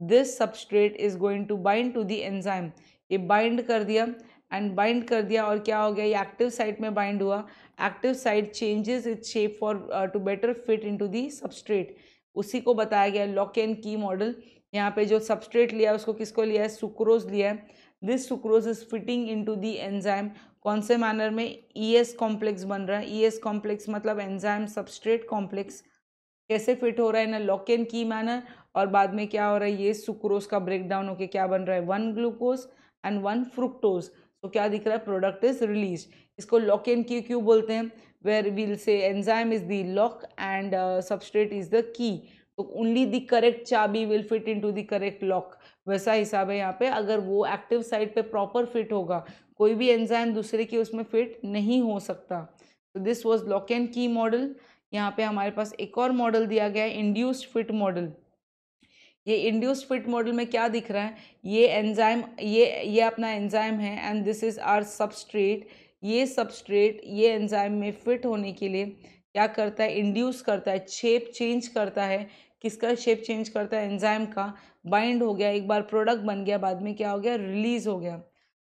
Speaker 1: This substrate is going to bind to the enzyme ये बाइंड कर दिया एंड बाइंड कर दिया और क्या हो गया? ये एक्टिव साइट में बाइंड हुआ। Active site changes its shape for to better fit into the substrate उसी को बताया गया लॉक एंड की मॉडल यहाँ पे जो सबस्ट्रेट लिया उसको किसको लिया है? सुक्रोज लिया है। This sucrose is fitting into the enzyme कौन से मैनर में ई एस कॉम्प्लेक्स बन रहा है? ई एस कॉम्प्लेक्स मतलब एंजाइम सबस्ट्रेट कॉम्प्लेक्स कैसे फिट हो रहा है? ना लॉक एंड की मैनर और बाद में क्या हो रहा है? ये सुक्रोज का ब्रेक डाउन होकर क्या बन रहा है? One glucose and one fructose तो क्या दिख रहा है? प्रोडक्ट इज़ रिलीज़ इसको लॉक एंड की क्यों बोलते हैं? Where will say enzyme is the lock and substrate is the key तो ओनली द करेक्ट चाबी will fit into the correct lock वैसा हिसाब है यहाँ पे। अगर वो एक्टिव साइड पे प्रॉपर फिट होगा, कोई भी एंजाइम दूसरे की उसमें फिट नहीं हो सकता। तो this was lock and key model यहाँ पे हमारे पास एक और मॉडल दिया गया है इंड्यूस्ड फिट मॉडल ये इंड्यूस्ड फिट मॉडल में क्या दिख रहा है? ये एंजाइम ये ये अपना एंजाइम है and this is our substrate ये सबस्ट्रेट ये एंजाइम में फिट होने के लिए क्या करता है? इंड्यूस करता है शेप चेंज करता है। किसका शेप चेंज करता है एंजाइम का बाइंड हो गया, एक बार प्रोडक्ट बन गया, बाद में क्या हो गया रिलीज़ हो गया।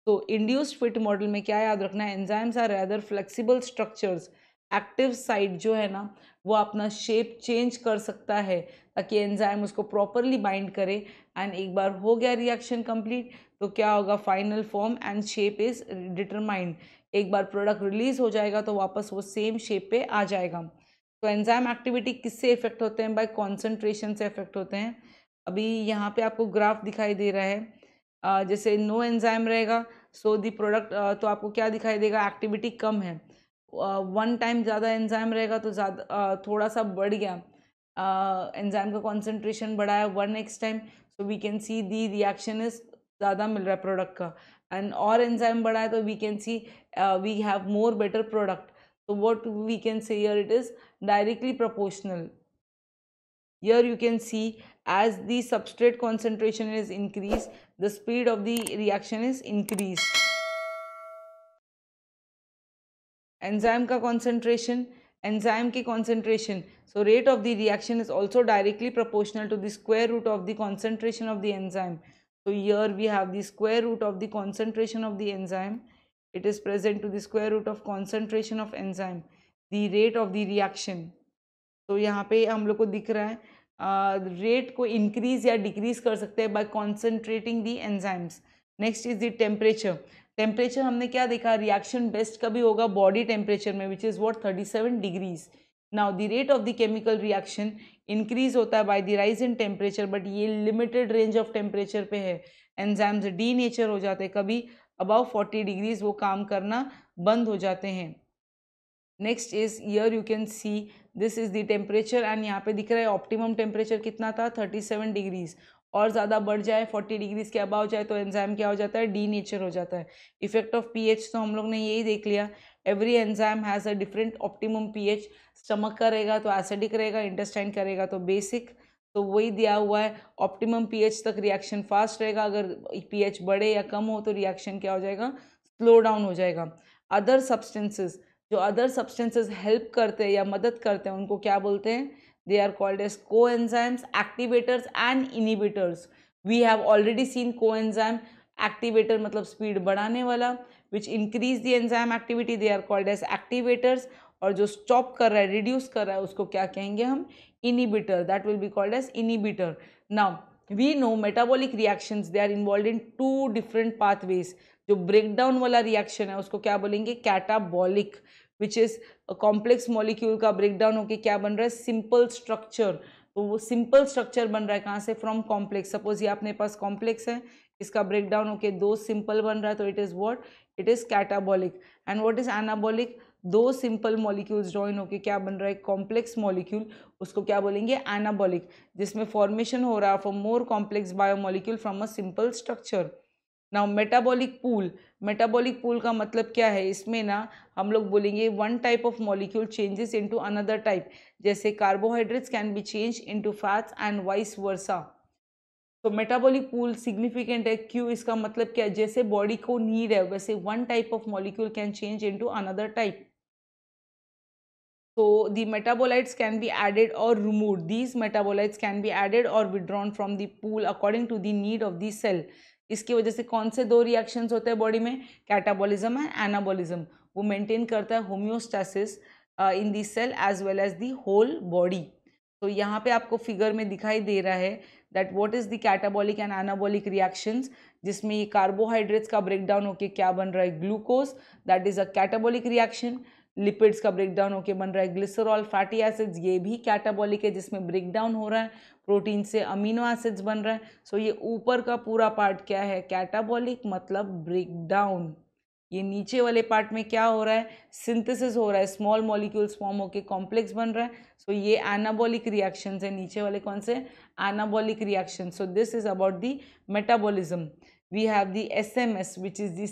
Speaker 1: तो इंड्यूस्ड फिट मॉडल में क्या याद रखना है? Enzymes are rather flexible structures active site जो है ना, वो अपना शेप चेंज कर सकता है, ताकि एंजाइम उसको प्रॉपरली बाइंड करे। एंड एक बार हो गया रिएक्शन कंप्लीट तो क्या होगा? Final form and shape is determined एक बार प्रोडक्ट रिलीज़ हो जाएगा तो वापस वो सेम शेप पे आ जाएगा। तो एंजाइम एक्टिविटी किससे इफ़ेक्ट होते हैं? बाय कॉन्सेंट्रेशन से इफ़ेक्ट होते हैं। अभी यहाँ पे आपको ग्राफ दिखाई दे रहा है। जैसे नो एंजाइम रहेगा सो दी प्रोडक्ट तो आपको क्या दिखाई देगा? एक्टिविटी कम है। वन टाइम ज़्यादा एंजाइम रहेगा तो ज़्यादा थोड़ा सा बढ़ गया। एंजाइम का कॉन्सेंट्रेशन बढ़ा है one next time so we can see the reaction is ज़्यादा मिल रहा है प्रोडक्ट का। एंड और एंजाइम बढ़ा है तो we can see we have more better product so what we can say here it is directly proportional. Here you can see as the substrate concentration is increased the speed of the reaction is increased. Enzyme ka concentration enzyme ki concentration. So rate of the reaction is also directly proportional to the square root of the concentration of the enzyme. So here we have the square root of the concentration of the enzyme it is present to the square root of concentration of enzyme the rate of the reaction. तो यहाँ पे हम लोग को दिख रहा है rate uh, को इंक्रीज या डिक्रीज कर सकते हैं by concentrating the enzymes next is the temperature temperature हमने क्या देखा? रिएक्शन बेस्ट कभी होगा बॉडी टेम्परेचर में which is what thirty seven degrees now the rate of the chemical reaction increase होता है by the rise in temperature but ये limited range of temperature पे है. एंजाइम्स डी नेचर हो जाते हैं कभी अबाउ फोर्टी डिग्रीज वो काम करना बंद हो जाते हैं। Next is here you can see this is the temperature and यहाँ पे दिख रहा है ऑप्टिमम टेम्परेचर कितना था? थर्टी सेवन डिग्रीज और ज़्यादा बढ़ जाए फोर्टी डिग्रीज के अबाव जाए तो एंजाइम क्या हो जाता है? डी नेचर हो जाता है। इफ़ेक्ट ऑफ़ पीएच तो हम लोग ने यही देख लिया। Every enzyme has a different optimum pH stomach का रहेगा तो एसिडिक रहेगा इंटेस्टाइन करेगा तो बेसिक तो वही दिया हुआ है ऑप्टिमम पीएच तक रिएक्शन फास्ट रहेगा, अगर पीएच बढ़े या कम हो तो रिएक्शन क्या हो जाएगा? स्लो डाउन हो जाएगा। अदर सब्सटेंसेस जो अदर सब्सटेंसेस हेल्प करते हैं या मदद करते हैं, उनको क्या बोलते हैं? They are called as coenzymes activators and inhibitors we have already seen coenzyme activator मतलब स्पीड बढ़ाने वाला which increase the enzyme activity they are called as activators और जो स्टॉप कर रहा है रिड्यूस कर रहा है, उसको क्या कहेंगे हम? Inhibitor that will be called as inhibitor now we know metabolic reactions they are involved in two different pathways जो breakdown वाला reaction है उसको क्या बोलेंगे which is a complex molecule का breakdown होके क्या बन रहा है simple structure तो वो सिंपल स्ट्रक्चर बन रहा है कहाँ से फ्रॉम कॉम्प्लेक्स सपोज़ ये अपने पास कॉम्प्लेक्स है इसका ब्रेकडाउन होके दो सिंपल बन रहा है तो it is what it is catabolic and what is anabolic दो सिंपल मॉलिक्यूल्स ज्वाइन होकर क्या बन रहा है? कॉम्प्लेक्स मॉलिक्यूल उसको क्या बोलेंगे? एनाबॉलिक जिसमें फॉर्मेशन हो रहा है for more complex biomolecule from a simple structure now metabolic pool metabolic pool का मतलब क्या है? इसमें ना हम लोग बोलेंगे one type of molecule changes into another type जैसे carbohydrates can be change into fats and vice versa तो मेटाबॉलिक पूल सिग्निफिकेंट है क्यों इसका मतलब क्या है? जैसे बॉडी को नीड है, वैसे one type of molecule can change into another type So, the metabolites can be added or removed. These metabolites can be added or withdrawn from the pool according to the need of the cell. इसकी वजह से कौन से दो reactions होते हैं body में? Catabolism and anabolism वो मेंटेन करता है homeostasis in the cell as well as the whole body तो यहाँ पे आपको फिगर में दिखाई दे रहा है that what is the catabolic and anabolic reactions जिसमें ये कार्बोहाइड्रेट्स का ब्रेकडाउन होकर क्या बन रहा है? Glucose that is a catabolic reaction lipids का ब्रेकडाउन होकर बन रहा है। ग्लिसरॉल फैटी एसिड्स, ये भी कैटाबॉलिक है जिसमें ब्रेकडाउन हो रहा है। प्रोटीन से अमीनो एसिड्स बन रहा है। सो ये ऊपर का पूरा पार्ट क्या है? कैटाबॉलिक मतलब ब्रेकडाउन। ये नीचे वाले पार्ट में क्या हो रहा है? सिंथेसिस हो रहा है। स्मॉल मॉलिक्यूल्स फॉर्म होके कॉम्प्लेक्स बन रहा है। सो so, ये एनाबॉलिक रिएक्शन है। नीचे वाले कौन से? Anabolic reaction so this is about the metabolism we have the S M S which is the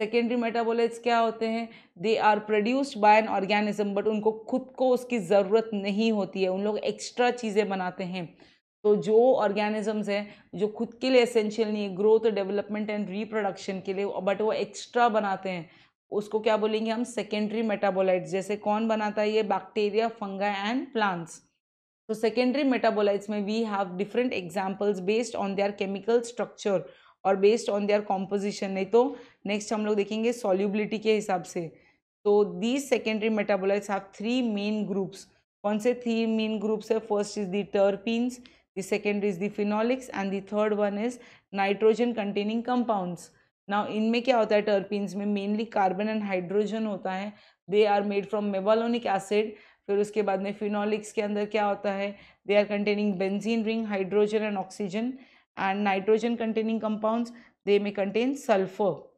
Speaker 1: secondary metabolites क्या होते हैं? They are produced by an organism but उनको खुद को उसकी ज़रूरत नहीं होती है। उन लोग एक्स्ट्रा चीज़ें बनाते हैं। तो जो ऑर्गेनिजम्स हैं, जो खुद के लिए एसेंशियल नहीं है ग्रोथ डेवलपमेंट एंड रिप्रोडक्शन के लिए बट वो एक्स्ट्रा बनाते हैं। उसको क्या बोलेंगे हम? सेकेंडरी मेटाबोलाइट्स जैसे कौन बनाता है ये? बैक्टीरिया फंगा एंड प्लांट्स तो सेकेंडरी मेटाबोलाइट्स में we have different examples based on their chemical structure और बेस्ड ऑन देयर कॉम्पोजिशन नहीं तो नेक्स्ट हम लोग देखेंगे सॉल्युबिलिटी के हिसाब से। तो these secondary metabolites have three main groups कौन से थ्री मेन ग्रुप्स है? First is the terpenes the second is the phenolics and the third one is nitrogen containing compounds now इनमें क्या होता है? टर्पीन्स में मेनली कार्बन एंड हाइड्रोजन होता है। They are made from mevalonic acid फिर उसके बाद में फिनॉलिक्स के अंदर क्या होता है? They are containing benzene ring hydrogen and oxygen and nitrogen containing compounds they may contain sulphur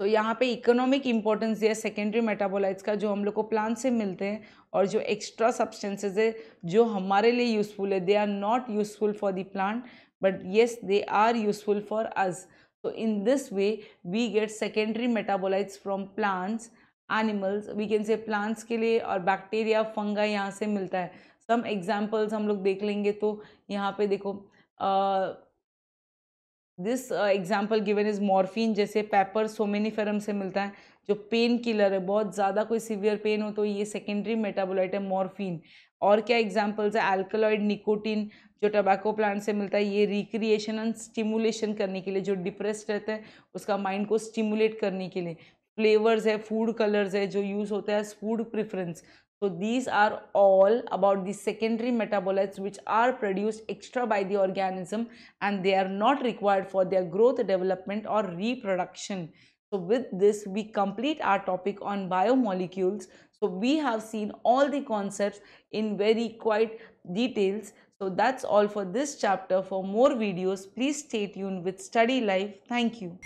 Speaker 1: तो यहाँ पे इकोनॉमिक इंपॉर्टेंस दिया सेकेंडरी मेटाबोलाइट्स का जो हम लोग को प्लांट से मिलते हैं और जो एक्स्ट्रा सब्सटेंसेज है, जो हमारे लिए यूजफुल है they are not useful for the plant but yes they are useful for us तो in this way we get secondary metabolites from plants animals we can say plants के लिए और bacteria फंगा यहाँ से मिलता है. सम एग्जाम्पल्स हम लोग देख लेंगे तो यहाँ पे देखो this example given is morphine जैसे पेपर सोमेनिफेरम से मिलता है, जो पेन किलर है, बहुत ज़्यादा कोई सीवियर पेन हो तो ये सेकेंडरी मेटाबोलाइट है मॉर्फिन और क्या एग्जाम्पल्स है? एल्कलॉइड निकोटिन जो टबैको प्लांट से मिलता है, ये रिक्रिएशन एंड स्टिमुलेशन करने के लिए, जो डिप्रेस्ड रहता है, उसका माइंड को स्टिमुलेट करने के लिए. फ्लेवर्स है फ़ूड कलर्स है, जो यूज़ होता है food preference So these are all about the secondary metabolites which are produced extra by the organism and they are not required for their growth, development or reproduction. So with this we complete our topic on biomolecules. So we have seen all the concepts in very quite details. So that's all for this chapter. For more videos, please stay tuned with Study Life. Thank you.